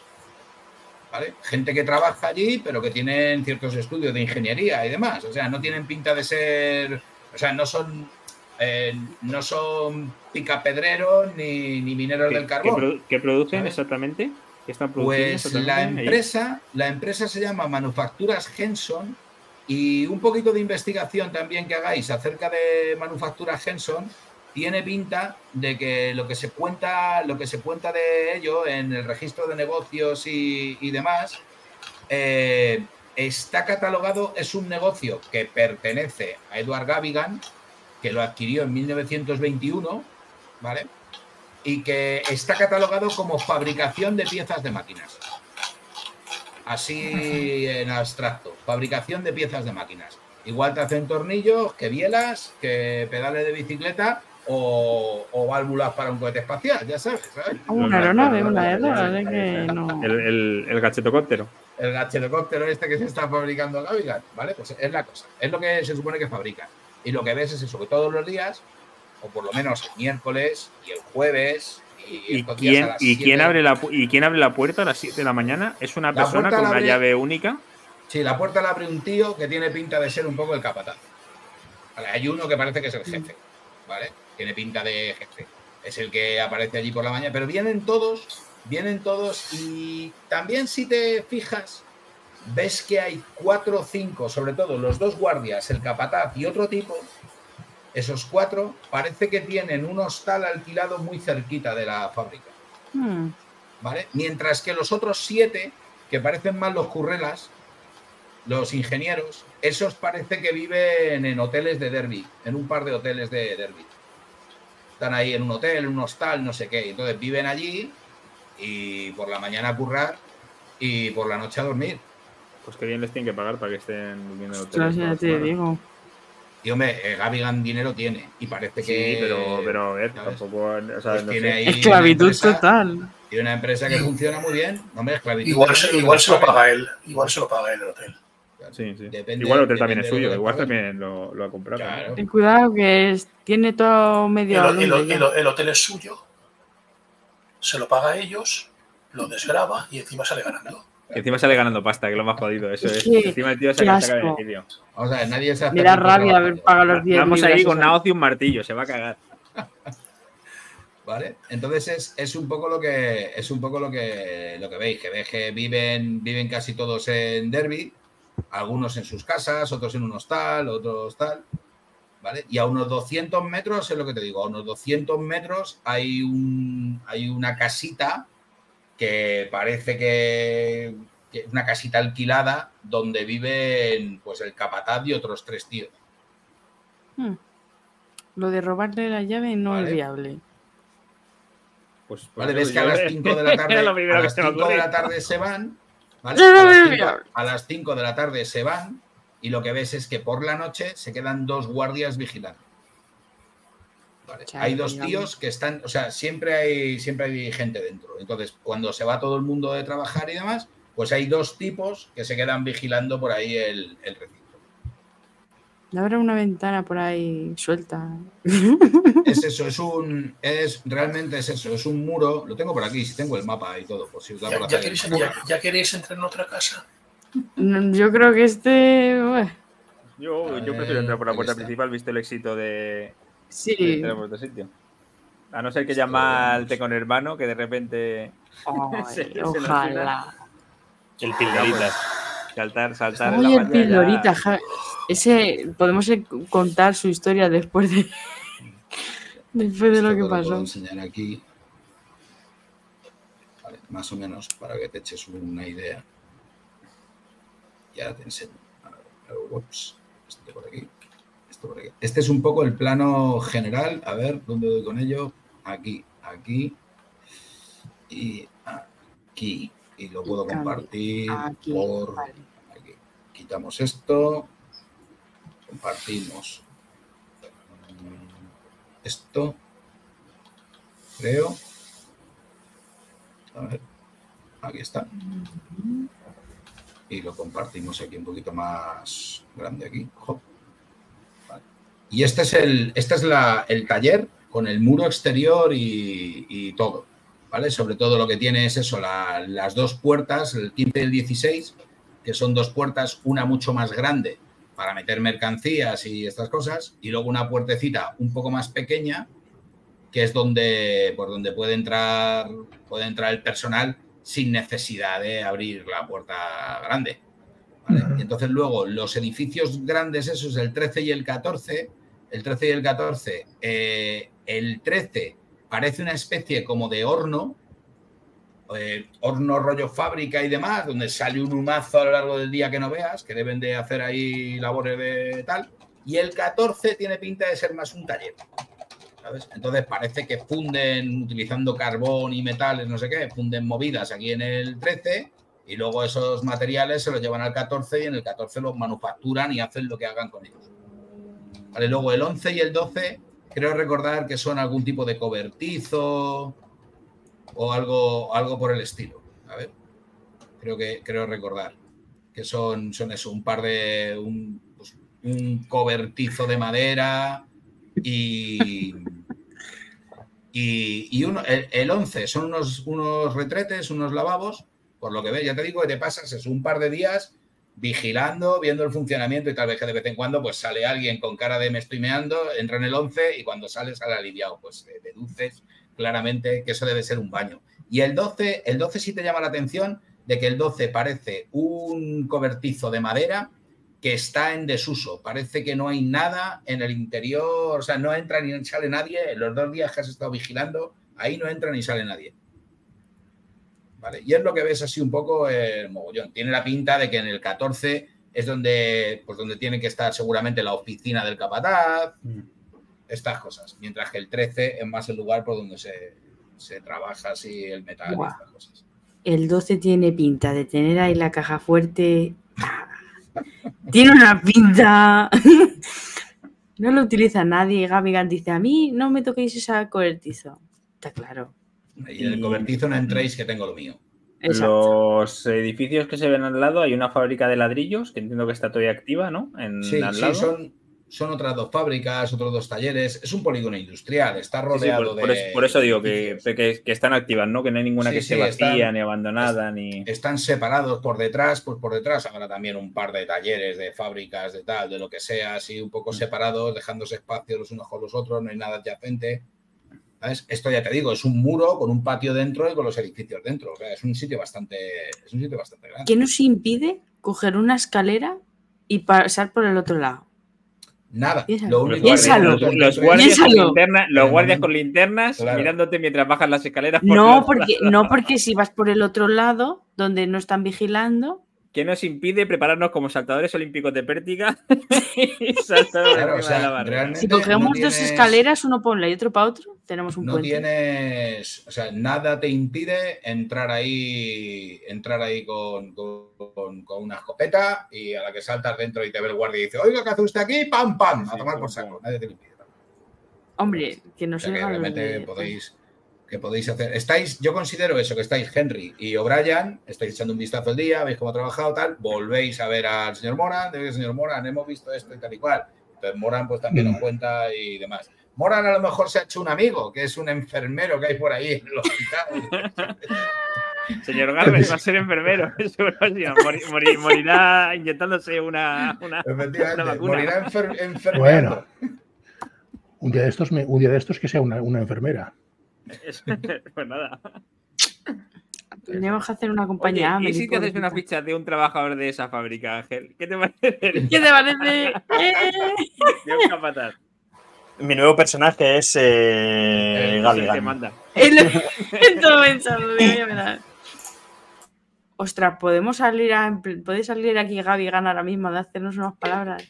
¿Vale? Gente que trabaja allí, pero que tienen ciertos estudios de ingeniería y demás. O sea, no tienen pinta de ser. O sea, no son. eh, no son picapedreros ni, ni mineros ¿Qué, del qué carbón. produ- qué producen ¿sabes? exactamente? ¿Qué están produciendo Pues la empresa, la empresa se llama Manufacturas Henson y un poquito de investigación también que hagáis acerca de Manufacturas Henson tiene pinta de que lo que se cuenta, lo que se cuenta de ello en el registro de negocios y, y demás eh, está catalogado, es un negocio que pertenece a Edward Gavigan, que lo adquirió en 1921, ¿vale? y que está catalogado como fabricación de piezas de máquinas. Así en abstracto, fabricación de piezas de máquinas. Igual te hacen tornillos, que bielas, que pedales de bicicleta o, o válvulas para un cohete espacial, ya sabes. ¿sabes? Una aeronave, una aeronave, que no. El, el, el gachetocóptero. El gachelocóptero este que se está fabricando en Gavigan, ¿vale? Pues es la cosa, es lo que se supone que fabrican. Y lo que ves es eso, que todos los días, o por lo menos el miércoles y el jueves, y, ¿Y quién, y, quién abre la, ¿Y quién abre la puerta a las 7 de la mañana? ¿Es una La persona con una abre- llave única? Sí, la puerta la abre un tío que tiene pinta de ser un poco el capataz. Vale, hay uno que parece que es el jefe, ¿vale? Tiene pinta de jefe. Es el que aparece allí por la mañana. Pero vienen todos, vienen todos y también si te fijas, ves que hay cuatro o cinco, sobre todo los dos guardias, el capataz y otro tipo. Esos cuatro parece que tienen un hostal alquilado muy cerquita de la fábrica. Hmm. ¿vale? Mientras que los otros siete, que parecen más los currelas, los ingenieros, esos parece que viven en hoteles de Derby, en un par de hoteles de Derby. Están ahí en un hotel, en un hostal, no sé qué. Entonces viven allí y por la mañana a currar y por la noche a dormir. Pues que bien les tienen que pagar para que estén durmiendo en hoteles ya toda la te digo. Y hombre, eh, Gavigan dinero tiene y parece Sí, que... pero, pero a ver, ¿sabes? tampoco. O sea, Pues no tiene ahí Esclavitud empresa- total. Tiene una empresa que funciona muy bien. Hombre, esclavitud. Igual, se, lo igual se paga él. Igual se lo paga él el hotel. Sí, sí. Depende- igual el hotel también es suyo, igual también lo, lo ha comprado. Claro. Ten cuidado que es- tiene todo medio el- el- hotel es suyo. Se lo paga a ellos, lo desgraba y encima sale ganando. Que encima sale ganando pasta, que es lo más jodido. Eso Es que, encima el tío se saca beneficio. Vamos a ver, nadie se hace Me da rico rabia haber pagado los 10 Vamos ahí con una hoz y un martillo, se va a cagar. ¿Vale? Entonces es, es, un poco lo que es un poco lo que lo que veis, que veis que viven, viven casi todos en Derby, algunos en sus casas, otros en un hostal, otros tal. ¿Vale? Y a unos 200 metros, es lo que te digo, a unos 200 metros hay, un, hay una casita que parece que, que, es una casita alquilada donde viven pues el capataz y otros tres tíos. Hmm. Lo de robarle la llave no Vale. es viable. Pues, pues ¿Vale? Ves que a las 5 de la tarde, a las se me 5 de la tarde se van. A las cinco- no. a las 5 de la tarde se van y lo que ves es que por la noche se quedan dos guardias vigilando. Vale. Chale, Hay dos tíos que están, o sea, siempre hay, siempre hay gente dentro. Entonces, cuando se va todo el mundo de trabajar y demás, pues hay dos tipos que se quedan vigilando por ahí el, el recinto. Habrá una ventana por ahí suelta. Es eso, es un, es realmente es eso, es un muro. Lo tengo por aquí, si tengo el mapa y todo, por si os da ¿Ya, por ya queréis, mapa. ya- ya queréis entrar en otra casa? No, Yo creo que este. bueno, Yo, yo prefiero entrar por la aquí puerta principal, visto el éxito de, Sí. de entrar por otro sitio. A no ser que llama al con hermano, que de repente Ay, Se- se nos ojalá. El pildoritas. saltar, saltar. en la Oye, el pantalla. Ese. Podemos eh, contar su historia después de. después de Esto lo que puedo pasó. enseñar aquí. Vale, más o menos para que te eches una idea. Ya te enseño. Ups, este por aquí. Esto por aquí. Este es un poco el plano general. A ver, ¿dónde doy con ello? Aquí, aquí y aquí. Y lo puedo compartir Aquí, por vale. aquí. Quitamos esto. Compartimos esto. Creo. A ver. Aquí está. Y lo compartimos aquí un poquito más grande aquí. Y este es el, este es el taller con el muro exterior y, y todo. ¿Vale? Sobre todo lo que tiene es eso, la- las dos puertas, el 15 y el 16, que son dos puertas, una mucho más grande para meter mercancías y estas cosas, y luego una puertecita un poco más pequeña, que es donde, por donde puede entrar, puede entrar el personal sin necesidad de abrir la puerta grande. ¿vale? Ujú. Y entonces luego los edificios grandes, esos, el 13 y el 14, el 13 y el 14, eh, el 13 parece una especie como de horno, eh, horno rollo fábrica y demás, donde sale un humazo a lo largo del día que no veas, que deben de hacer ahí labores de tal. Y el 14 tiene pinta de ser más un taller. Entonces parece que funden utilizando carbón y metales, no sé qué, funden movidas aquí en el 13 y luego esos materiales se los llevan al 14 y en el 14 los manufacturan y hacen lo que hagan con ellos. Vale, luego el 11 y el 12 creo recordar que son algún tipo de cobertizo o algo, algo por el estilo. A ver, creo que creo recordar que son, son eso, un par de un, pues, un cobertizo de madera y y, uno, el, el 11 son unos, unos retretes, unos lavabos, por lo que ves, ya te digo que te pasas es un par de días vigilando, viendo el funcionamiento y tal vez que de vez en cuando pues sale alguien con cara de me estoy meando, entra en el 11 y cuando sale sale aliviado, pues deduces claramente que eso debe ser un baño. Y el 12, el 12 sí te llama la atención de que el 12 parece un cobertizo de madera que está en desuso. Parece que no hay nada en el interior, o sea, no entra ni sale nadie. En los dos días que has estado vigilando, ahí no entra ni sale nadie. Vale, y es lo que ves así un poco el mogollón. Tiene la pinta de que en el 14 es donde, pues donde tiene que estar seguramente la oficina del capataz, estas cosas. Mientras que el 13 es más el lugar por donde se, se trabaja así el metal y estas cosas. El 12 tiene pinta de tener ahí la caja fuerte. Tiene una pinta. No lo utiliza nadie. Gavigan dice: A mí no me toquéis esa cobertizo. Está claro. Y en el cobertizo no entréis que tengo lo mío. Exacto. Los edificios que se ven al lado, hay una fábrica de ladrillos que entiendo que está todavía activa, ¿no? En, Sí, al sí, lado. son, son otras dos fábricas, otros dos talleres. Es un polígono industrial, está Sí, sí, rodeado por, de. por eso, por eso digo que, que, que están activas, ¿no? Que no hay ninguna Sí, que sí, esté vacía, están- ni abandonada, ni. Están separados por detrás, pues por detrás habrá también un par de talleres, de fábricas, de tal, de lo que sea, así un Mm. poco separados, dejándose espacio los unos con los otros, no hay nada adyacente. ¿Sabes? Esto ya te digo, es un muro con un patio dentro y con los edificios dentro. O sea, es un sitio bastante, es un sitio bastante grande. ¿Qué nos impide coger una escalera y pasar por el otro lado? Nada. Piénsalo. Lo único Piénsalo. que- Los, los guardias, con Piénsalo. linterna- los guardias con linternas Claro. mirándote mientras bajas las escaleras. por No porque, no, porque si vas por el otro lado, donde no están vigilando, ¿Qué nos impide prepararnos como saltadores olímpicos de pértiga y saltar por Claro, o de la sea, realmente- si cogemos no dos escaleras, uno para un lado y otro para otro, tenemos un no puente. tienes, o sea, nada te impide entrar ahí, entrar ahí con, con- con una escopeta y a la que saltas dentro y te ve el guardia y dice, oiga, ¿qué hace usted aquí? ¡Pam, pam! A tomar por saco. Nadie te lo impide. Hombre, que no O sea, se que hagan los realmente de- podéis, que podéis hacer. Estáis, yo considero eso, que estáis Henry y O'Brien, estáis echando un vistazo al día, veis cómo ha trabajado, tal, volvéis a ver al señor Moran, de señor Moran, hemos visto esto y tal y cual. Entonces Moran pues también Mm. nos cuenta y demás. Moran a lo mejor se ha hecho un amigo, que es un enfermero que hay por ahí en el hospital. Señor Galvez va a ser enfermero. morirá inyectándose una, una, una Efectivamente, vacuna. morirá enfer enfermeando. Bueno. Un día de estos, me- un día de estos que sea una, una enfermera. Es- pues nada. Tenemos que hacer una compañía. Oye, ¿Y si te haces una ficha de un trabajador de esa fábrica, Ángel? ¿Qué te parece? ¿Qué te parece? ¡Eh! De un capataz. Mi nuevo personaje es eh, Es el Gavigan. que manda. Ya verás. Ostras, podemos salir a, puede salir aquí Gaby Gana ahora mismo de hacernos unas palabras.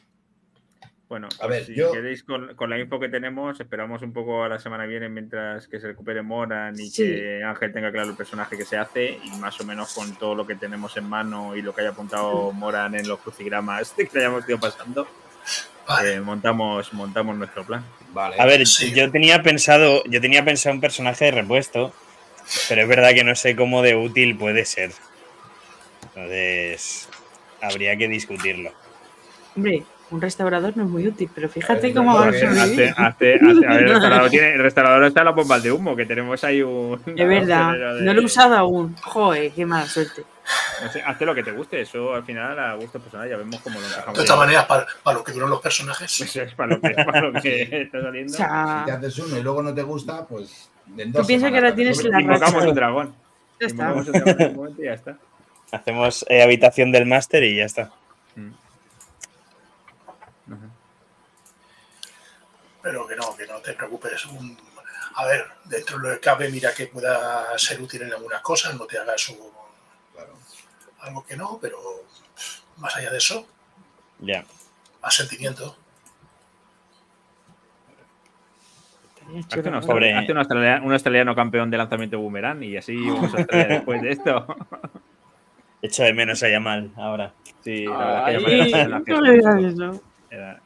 Bueno, A pues ver, si yo- queréis, con, con la info que tenemos, esperamos un poco a la semana que viene mientras que se recupere Moran y Sí. que Ángel tenga claro el personaje que se hace y más o menos con todo lo que tenemos en mano y lo que haya apuntado Moran en los crucigramas que hayamos ido pasando, Vale. eh, montamos, montamos nuestro plan. Vale. A ver, Sí. yo tenía pensado, yo tenía pensado un personaje de repuesto, pero es verdad que no sé cómo de útil puede ser. Entonces, habría que discutirlo. Hombre, un restaurador no es muy útil, pero fíjate Eh, cómo va a sobrevivir. Hazte- hazte- hazte- a ver, el restaurador, tiene, el restaurador está en las bombas de humo, que tenemos ahí un. Es verdad, de- no lo he usado aún. Joder, qué mala suerte. No sé, hazte lo que te guste, eso al final a gusto personal ya vemos cómo lo encajamos. De todas maneras, para, para lo que duran los personajes, Eso es para lo que, para lo que está O saliendo. sea, Si te haces uno y luego no te gusta, pues. en dos Tú piensas que ahora tienes la Invocamos un dragón. ya está. Invocamos un dragón en un momento y ya está. Hacemos eh, habitación del máster y ya está. Mm. Ujú. Pero que no, que no te preocupes. Un- a ver, dentro de lo que cabe, mira que pueda ser útil en algunas cosas, no te hagas un- Claro. algo que no, pero más allá de eso, Ya. más sentimiento. Hazte un, australiano, Pobre- un australiano- un australiano campeón de lanzamiento de boomerang y así vamos a después de esto. Echo de menos a Yamal ahora. Sí, la verdad que Ay, ya me la no le digas eso. Era-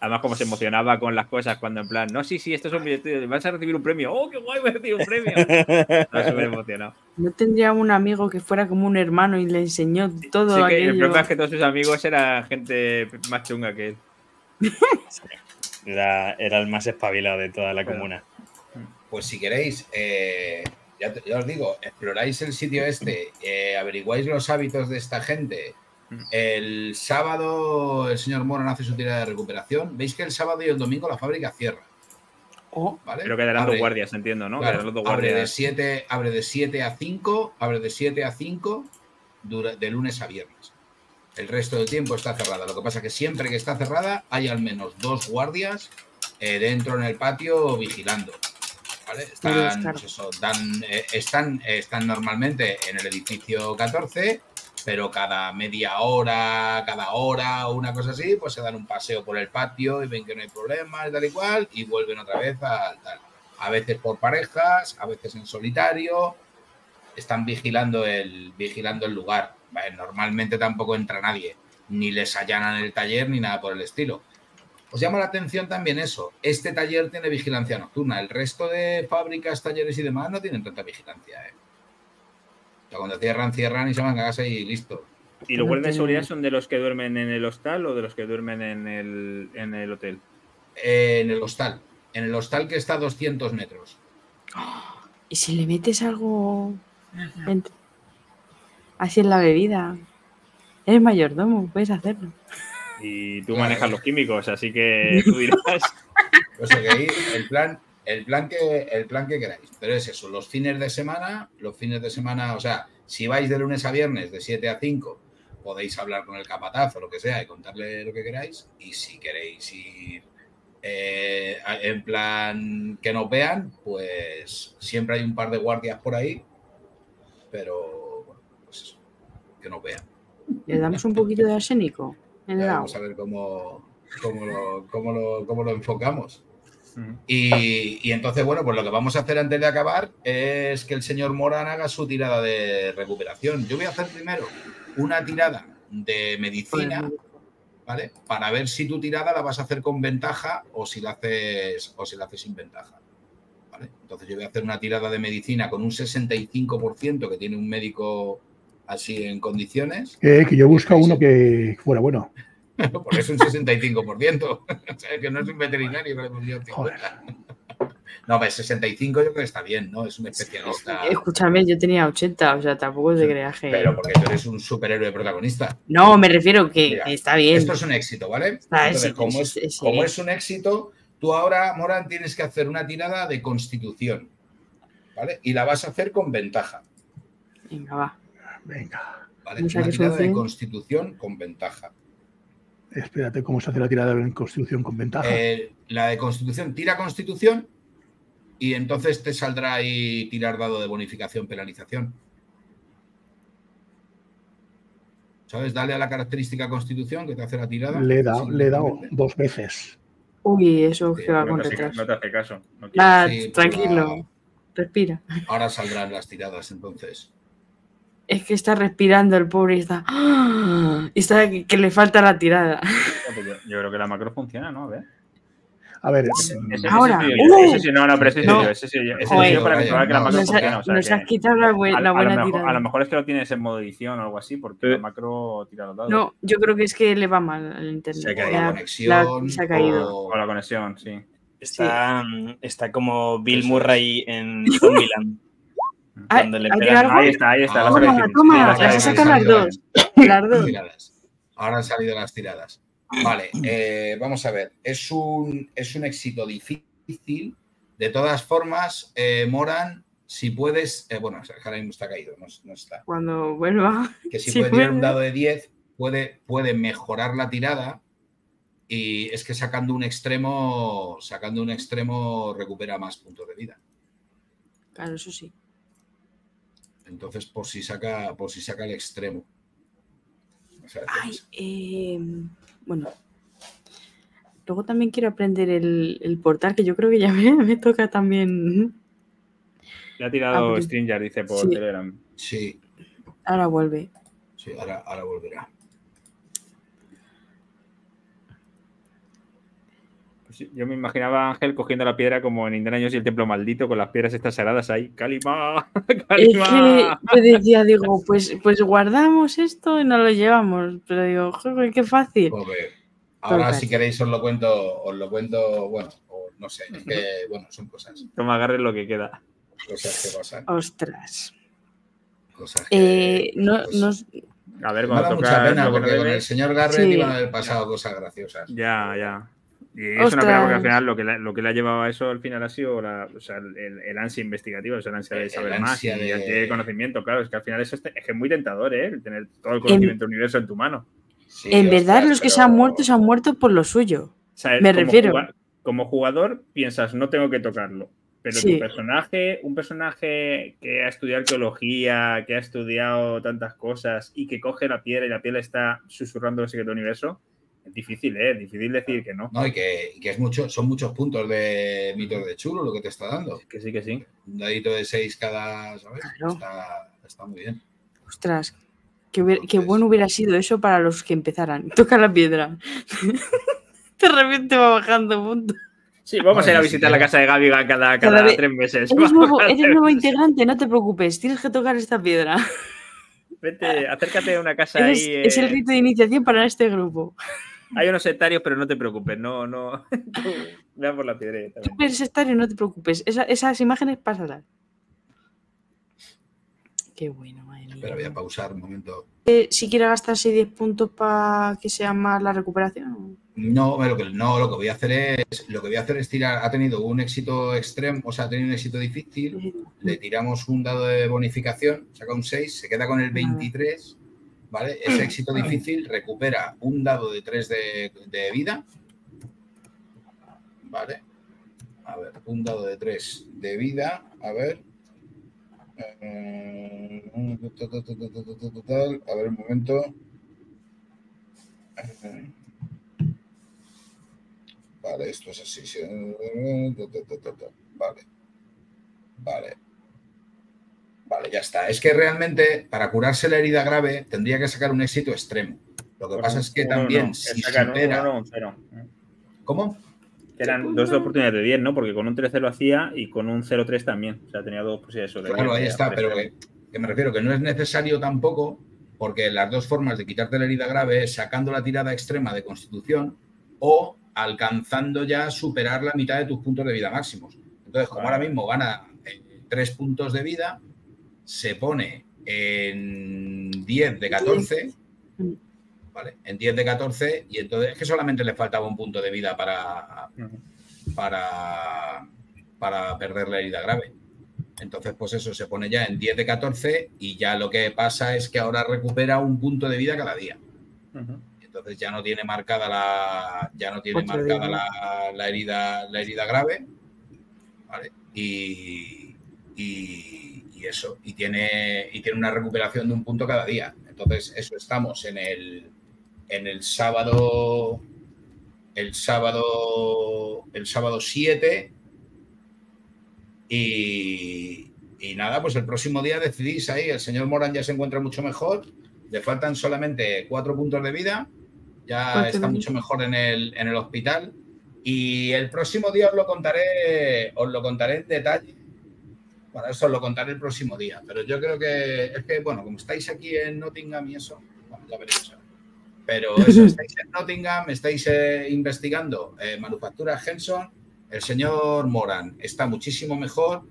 Además, como se emocionaba con las cosas cuando en plan, no, sí, sí, esto es un billete, vas a recibir un premio. ¡Oh, qué guay, voy a recibir un premio! Estaba súper emocionado. No tendría un amigo que fuera como un hermano y le enseñó todo Sí que el aquello. problema es que todos sus amigos eran gente más chunga que él. Era, era el más espabilado de toda la Claro. comuna. Pues si queréis, eh, ya, te- ya os digo, exploráis el sitio este, eh, averiguáis los hábitos de esta gente. El sábado el señor Moran hace su tirada de recuperación. Veis que el sábado y el domingo la fábrica cierra. Oh, ¿vale? Pero quedarán Abre- dos guardias, entiendo, ¿no? claro, Quedarán los dos abre, de guardias. 7, abre de 7 a 5, abre de 7 a 5 dura- de lunes a viernes. El resto del tiempo está cerrada. Lo que pasa es que siempre que está cerrada hay al menos dos guardias eh, dentro en el patio vigilando. ¿vale? Muy Están, bien, pues eso, dan- eh, están, eh, están normalmente en el edificio 14, pero cada media hora, cada hora o una cosa así, pues se dan un paseo por el patio y ven que no hay problemas, tal y cual, y vuelven otra vez al tal. A veces por parejas, a veces en solitario, están vigilando el, vigilando el lugar. Normalmente tampoco entra nadie, ni les allanan el taller ni nada por el estilo. Os llama la atención también eso. Este taller tiene vigilancia nocturna. El resto de fábricas, talleres y demás no tienen tanta vigilancia. ¿eh? O sea, cuando cierran, cierran y se van a casa y listo. ¿Y los guardias de seguridad son de los que duermen en el hostal o de los que duermen en el, en el hotel? Eh, en el hostal. En el hostal que está a 200 metros. ¿Y si le metes algo así en la bebida? Eres mayordomo, puedes hacerlo. Y tú Claro. manejas los químicos, así que tú dirás. O sea que ahí el plan, el plan que, el plan que queráis. Pero es eso, los fines de semana, los fines de semana, o sea, si vais de lunes a viernes de 7 a 5, podéis hablar con el capataz o lo que sea y contarle lo que queráis. Y si queréis ir eh, en plan que nos vean, pues siempre hay un par de guardias por ahí, pero bueno, pues eso, que nos vean. Le damos un poquito de arsénico en el. Vamos a ver cómo, cómo, lo, cómo lo- cómo lo enfocamos. Y, y entonces, bueno, pues lo que vamos a hacer antes de acabar es que el señor Morán haga su tirada de recuperación. Yo voy a hacer primero una tirada de medicina, ¿vale? Para ver si tu tirada la vas a hacer con ventaja o si la haces, o si la haces sin ventaja. ¿vale? Entonces yo voy a hacer una tirada de medicina con un 65% que tiene un médico así en condiciones. Eh, que yo busco uno que fuera bueno. Por eso un 65%. o sea, que no es un veterinario que le hemos dio 50. Joder. No, pues 65 yo creo que está bien, ¿no? Es un especialista. Escúchame, yo tenía 80, o sea, tampoco te creas que. Pero porque tú eres un superhéroe protagonista. No, me refiero que, Mira, está bien. Esto es un éxito, ¿vale? Ah, Entonces, sí, como, es, sí, sí. como es un éxito, tú ahora, Morán, tienes que hacer una tirada de constitución. ¿Vale? Y la vas a hacer con ventaja. Venga, va. Venga, ¿vale? Una tirada de constitución con ventaja. Espérate cómo se hace la tirada en constitución con ventaja. Eh, la de constitución, tira constitución y entonces te saldrá ahí tirar dado de bonificación, penalización. ¿Sabes? Dale a la característica constitución que te hace la tirada. le he dado, le he dado dos veces. Uy, eso Sí, va con retraso. no te hace caso. no quiere. Ah, Sí, pues tranquilo, respira. Ahora saldrán las tiradas entonces. Es que está respirando el pobre y está. ¡Ah! Y está que, que le falta la tirada. Yo, yo creo que la macro funciona, ¿no? A ver. A ver, Ese, ese Ahora. sí, yo, ¡Uh! ese sí, no, no, pero ese sí, No. yo, ese sí, yo, ese sí yo para comprobar que la No, macro Nos, funciona. ha- o sea nos que- has quitado la, a buena mejor, tirada. a lo mejor es que lo tienes en modo edición o algo así, porque Eh. la macro tira los dados. No, yo creo que es que le va mal al internet. Se ha caído. La la- conexión. se ha caído. o- O la conexión, sí. Está, está como Bill Murray en Zombieland. Ah, cuando le ¿hay pegan- algo? Ahí está, ahí está. la Toma, las he sacado las dos. Las dos. tiradas. Ahora han salido las tiradas. Vale, eh, vamos a ver. Es un, es un éxito difícil. De todas formas, eh, Moran, si puedes. eh, bueno, ahora mismo está caído, no, no está. Cuando vuelva. Que si Sí, puede tirar un dado de 10, puede, puede mejorar la tirada. Y es que sacando un extremo, sacando un extremo, recupera más puntos de vida. Claro, eso sí. Entonces, por si saca, por si saca el extremo. O sea, Ay, eh, bueno. Luego también quiero aprender el, el portal, que yo creo que ya me, me toca también. Le ha tirado Ah, Stringer, dice por Sí. Telegram. sí, Ahora vuelve. sí, ahora, ahora volverá. Pues sí, yo me imaginaba a Ángel cogiendo la piedra como en Indiana Jones y el templo maldito con las piedras estas sagradas ahí. ¡Calima! Es que ¡Calima! yo decía, digo, pues, pues guardamos esto y nos lo llevamos. Pero digo, joder, qué fácil. Joder. Ahora, si queréis, os lo cuento, os lo cuento, bueno, o no sé, es que, bueno, son cosas, Toma, agarre lo que queda. cosas que pasan. Ostras. Cosas que, Eh, no, pues, no, A ver, me cuando da toca mucha pena porque con el señor Garrett Sí. iban a haber pasado cosas graciosas. Ya, ya. Y es una pena porque al final lo que, le, lo que le ha llevado a eso al final ha sido la, o sea, el, el ansia investigativa, o sea, el ansia de El saber más y ansia de- el conocimiento. Claro, es que al final eso es, es que es muy tentador, ¿eh? El tener todo el conocimiento del universo en tu mano. Sí, en verdad, los que pero- se han muerto se han muerto por lo suyo. O sea, Me como refiero. como jugador piensas, no tengo que tocarlo. Pero Sí. tu personaje, un personaje que ha estudiado arqueología, que ha estudiado tantas cosas y que coge la piedra y la piedra está susurrando el secreto del universo, es difícil, ¿eh? Es difícil decir que no. No, y que, y que es mucho, son muchos puntos de mitos de chulo lo que te está dando. Que sí, que sí. Un dadito de seis cada, ¿sabes? Claro. Está, está muy bien. Ostras, qué, hubiera- qué bueno hubiera sido eso para los que empezaran. Toca la piedra. de repente va bajando punto. Sí, vamos a ir a visitar sí, la casa de Gaby cada, cada, Cada vez- tres meses. Eres nuevo, eres nuevo integrante, no te preocupes, tienes que tocar esta piedra. Vete, acércate a una casa Eres- ahí. es el eh, rito de iniciación para este grupo. Hay unos sectarios, pero no te preocupes, no, no. Tú Ve a por la piedra. Tú eres estario, no te preocupes. Esa- esas imágenes pasarán. Qué bueno, madre mía. Pero voy a pausar un momento. Eh, Si quiere gastarse 10 puntos para que sea más la recuperación. No, lo que, no, lo que voy a hacer es, lo que voy a hacer es tirar, ha tenido un éxito extremo, o sea, ha tenido un éxito difícil, le tiramos un dado de bonificación, saca un 6, se queda con el 23, ¿vale? Ese éxito difícil recupera un dado de 3 de, vida, ¿vale? A ver, un dado de 3 de vida, a ver. Eh, A ver, un momento. Vale, esto es así. sí. Vale. Vale. Vale, ya está. Es que realmente para curarse la herida grave tendría que sacar un éxito extremo. Lo que pasa es que Uno, también no, si sacan uno, supera... uno, un cero. ¿Cómo? Eran dos de oportunidades de 10, ¿no? Porque con un 3-0 lo hacía y con un 0-3 también. O sea, tenía dos posibilidades sobre Claro, 10, ahí está, pero que, que me refiero que no es necesario tampoco, porque las dos formas de quitarte la herida grave es sacando la tirada extrema de constitución o alcanzando ya superar la mitad de tus puntos de vida máximos. Entonces, como Vale. ahora mismo gana eh, tres puntos de vida, se pone en 10 de 14, ¿vale? En 10 de 14 y entonces es que solamente le faltaba un punto de vida para, para, para perder la herida grave. Entonces, pues eso se pone ya en 10 de 14 y ya lo que pasa es que ahora recupera un punto de vida cada día. Entonces ya no tiene marcada la, ya no tiene marcada la, la herida, la herida grave. ¿vale? Y, y- y eso. Y tiene, y tiene una recuperación de un punto cada día. Entonces, eso estamos en el, en el sábado. El sábado. El sábado 7. Y, y nada, pues el próximo día decidís ahí. El señor Moran ya se encuentra mucho mejor. Le faltan solamente cuatro puntos de vida. Ya está mucho mejor en el, en el hospital. Y el próximo día os lo contaré, os lo contaré en detalle. Bueno, eso lo contaré el próximo día. Pero yo creo que es que, bueno, como estáis aquí en Nottingham y eso, bueno, ya veréis. Pero eso, estáis en Nottingham, estáis eh, investigando eh, manufactura Henson, el señor Moran está muchísimo mejor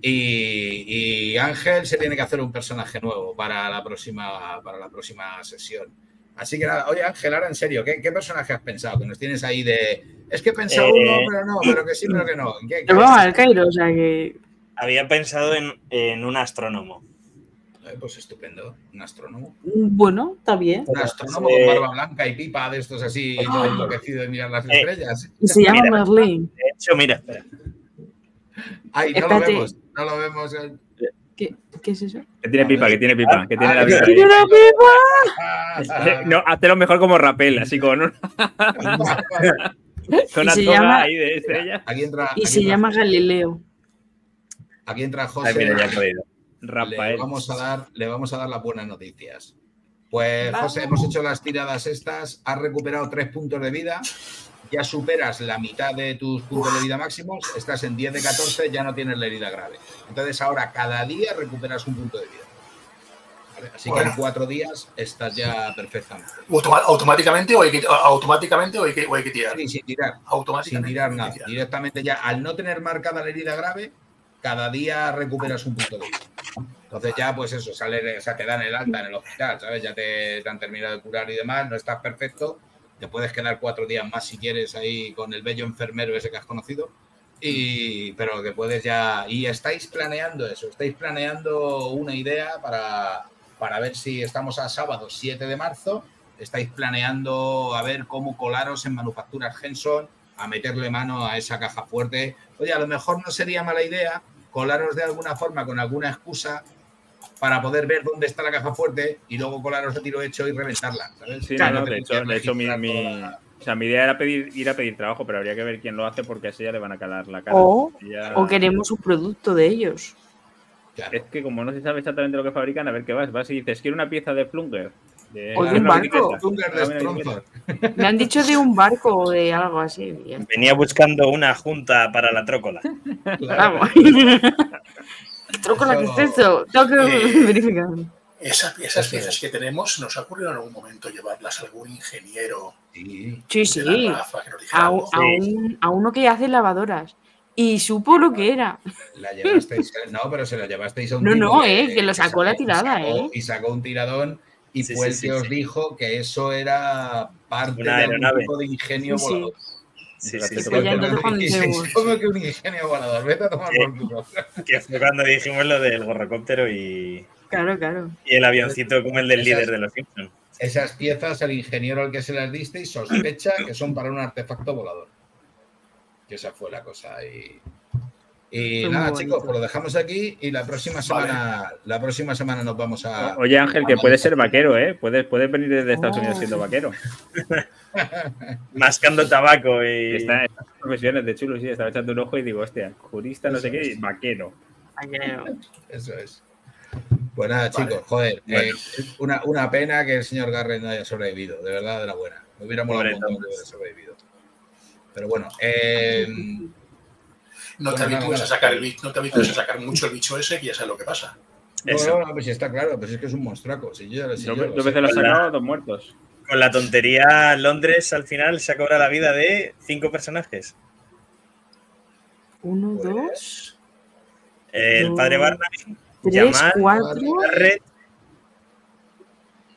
y, y Ángel se tiene que hacer un personaje nuevo para la próxima, para la próxima sesión. Así que nada, oye Ángel, ahora en serio, ¿qué, qué personaje has pensado? Que nos tienes ahí de. Es que he pensado Eh, uno, pero no, pero que sí, pero que no. ¿Qué- qué Pero vamos al Cairo, o sea que. Había pensado en, en un astrónomo. Eh, Pues estupendo, un astrónomo. Bueno, está bien. Un astrónomo Eh, con barba blanca y pipa de estos así, todo enloquecido de mirar las Eh, estrellas. Y se llama Mira. Merlin. De hecho, mira, espera. Ay, no lo vemos, no lo vemos. ¿Qué, qué es eso? Que tiene pipa, que tiene pipa, que tiene Ah, la que pipa. tiene ahí. ¡Tiene una pipa! Ah, No, hazlo mejor como rapel, así con, un- con una se llama- ahí de estrella. Aquí entra, Y se entra- llama Galileo. Aquí entra Ay, José. mira, ya he podido. le Rafael. vamos a dar, le vamos a dar las buenas noticias. Pues Vamos. José, hemos hecho las tiradas estas, has recuperado tres puntos de vida, ya superas la mitad de tus puntos de vida máximos, estás en 10 de 14, ya no tienes la herida grave. Entonces ahora cada día recuperas un punto de vida. ¿Vale? Así que en cuatro días estás ya perfectamente. Automáticamente o hay que, automáticamente o hay que, o hay que tirar. Sí, sin tirar, sin tirar nada. tirar. Directamente ya, al no tener marcada la herida grave, cada día recuperas un punto de vida. Entonces ya, pues eso, sale, o sea, te dan el alta en el hospital, ¿sabes? Ya te, te han terminado de curar y demás, no estás perfecto, te puedes quedar cuatro días más si quieres ahí con el bello enfermero ese que has conocido. Y, pero que puedes ya. Y estáis planeando eso, estáis planeando una idea para, para ver si estamos a sábado 7 de marzo. Estáis planeando a ver cómo colaros en manufacturas Henson, a meterle mano a esa caja fuerte. Oye, a lo mejor no sería mala idea colaros de alguna forma con alguna excusa para poder ver dónde está la caja fuerte y luego colaros a tiro hecho y reventarla. ¿sabes? Sí, Ya no, no, de hecho, de hecho mi, mi- la- o sea, mi idea era pedir, ir a pedir trabajo, pero habría que ver quién lo hace porque así ya le van a calar la cara. O, ya- o queremos un producto de ellos. Claro. Es que como no se sabe exactamente lo que fabrican, a ver qué vas. Vas y dices, quiero una pieza de Flunger. De, O de dame un barco. Me han dicho de un barco o de algo así. Venía buscando una junta para la trócola. Claro. Vamos. Troco la que es eso. Tengo que Eh, verificar. Esas, piezas que tenemos, ¿nos ha ocurrido en algún momento llevarlas a algún ingeniero Sí. Sí, Rafa A, algo? a un- a uno que hace lavadoras. y supo lo que era. La llevasteis, no, pero se la llevasteis a un No, tipo no, eh, que lo sacó la y tirada, sacó- eh. Y sacó un tiradón y Sí, fue sí, el sí, que os sí. dijo que eso era parte Una de aeronave. tipo de ingenio volador. Sí, sí, sí. Y conocemos. ¿Cómo que un ingenio volador? Vete a tomar por culo. Que fue cuando dijimos lo del gorrocóptero y, Claro, claro. y el avioncito como el del Esas- líder de los Simpsons. Esas piezas, el ingeniero al que se las disteis sospecha que son para un artefacto volador. Que esa fue la cosa. Y, y nada, bonito. chicos, pues lo dejamos aquí y la próxima semana, la próxima semana nos vamos a. Oye, Ángel, que puedes ser vaquero, ¿eh? Puedes, puedes venir desde Estados Unidos siendo Oh. vaquero. Mascando tabaco y. Está en estas profesiones de chulo, sí. Estaba echando un ojo y digo, hostia, jurista, no sé qué, y vaquero. Eso es. Pues nada, Vale. chicos, joder, Bueno. eh, una, una pena que el señor Garrett no haya sobrevivido, de verdad, de la buena. Me hubiera molado un montón que hubiera sobrevivido. Pero bueno, eh, No te habitúes a sacar el bicho, no te habitúes a sacar mucho el bicho ese, que ya sabes lo que pasa. Eso. no, no, pues está claro, pues es que es un monstruaco. Si yo, si Dos, yo veces lo has Hola. sacado, dos muertos. Con la tontería, Londres al final se ha cobrado la vida de cinco personajes. Uno, Pues, dos, El padre Barnaby, tres, Yamal, cuatro. Garrett,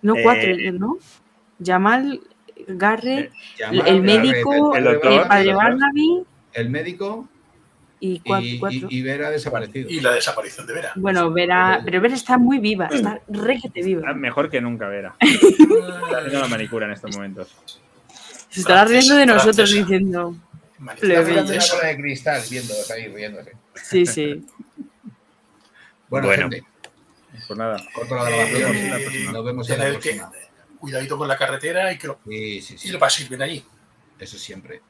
No, Eh, cuatro, ¿no? Jamal, Garrett, Llamar el médico, Garrett, el el, doctor, padre el doctor. Barnaby el médico y cuatro. y, cuatro. y, y Vera desaparecido. Y la desaparición de Vera. Bueno, Vera, pero Vera está muy viva, está requete Está viva. mejor que nunca, Vera. Está haciendo la manicura en estos momentos. Se estará riendo de nosotros Francesa. diciendo, Está una bola de cristal, viéndolos ahí, riéndose. sí, sí. Bueno, Bueno. gente, Pues nada. corto la grabación. Eh, Nos vemos en la que, próxima. cuidadito con la carretera y que lo, Sí, sí, y sí. lo paséis bien allí. Eso siempre.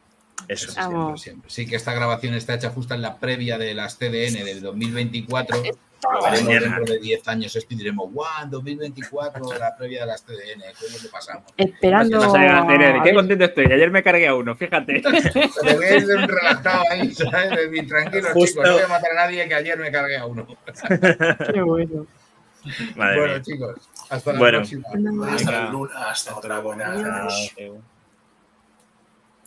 Eso. Eso siempre, siempre. Sí, que esta grabación está hecha justo en la previa de las CDN del 2024. Lo Mañana. haremos dentro de 10 años esto y diremos, ¡guau! 2024, la previa de las CDN. ¿Qué es lo pasamos? Esperando. A Qué contento estoy. Ayer me cargué a uno, fíjate. Te ves relajado ahí, ¿sabes? Tranquilo, Justo. chicos, no voy a matar a nadie que ayer me cargué a uno. Qué bueno. Madre bueno, mía. chicos, hasta la Bueno. próxima. Hasta, hasta otra buena.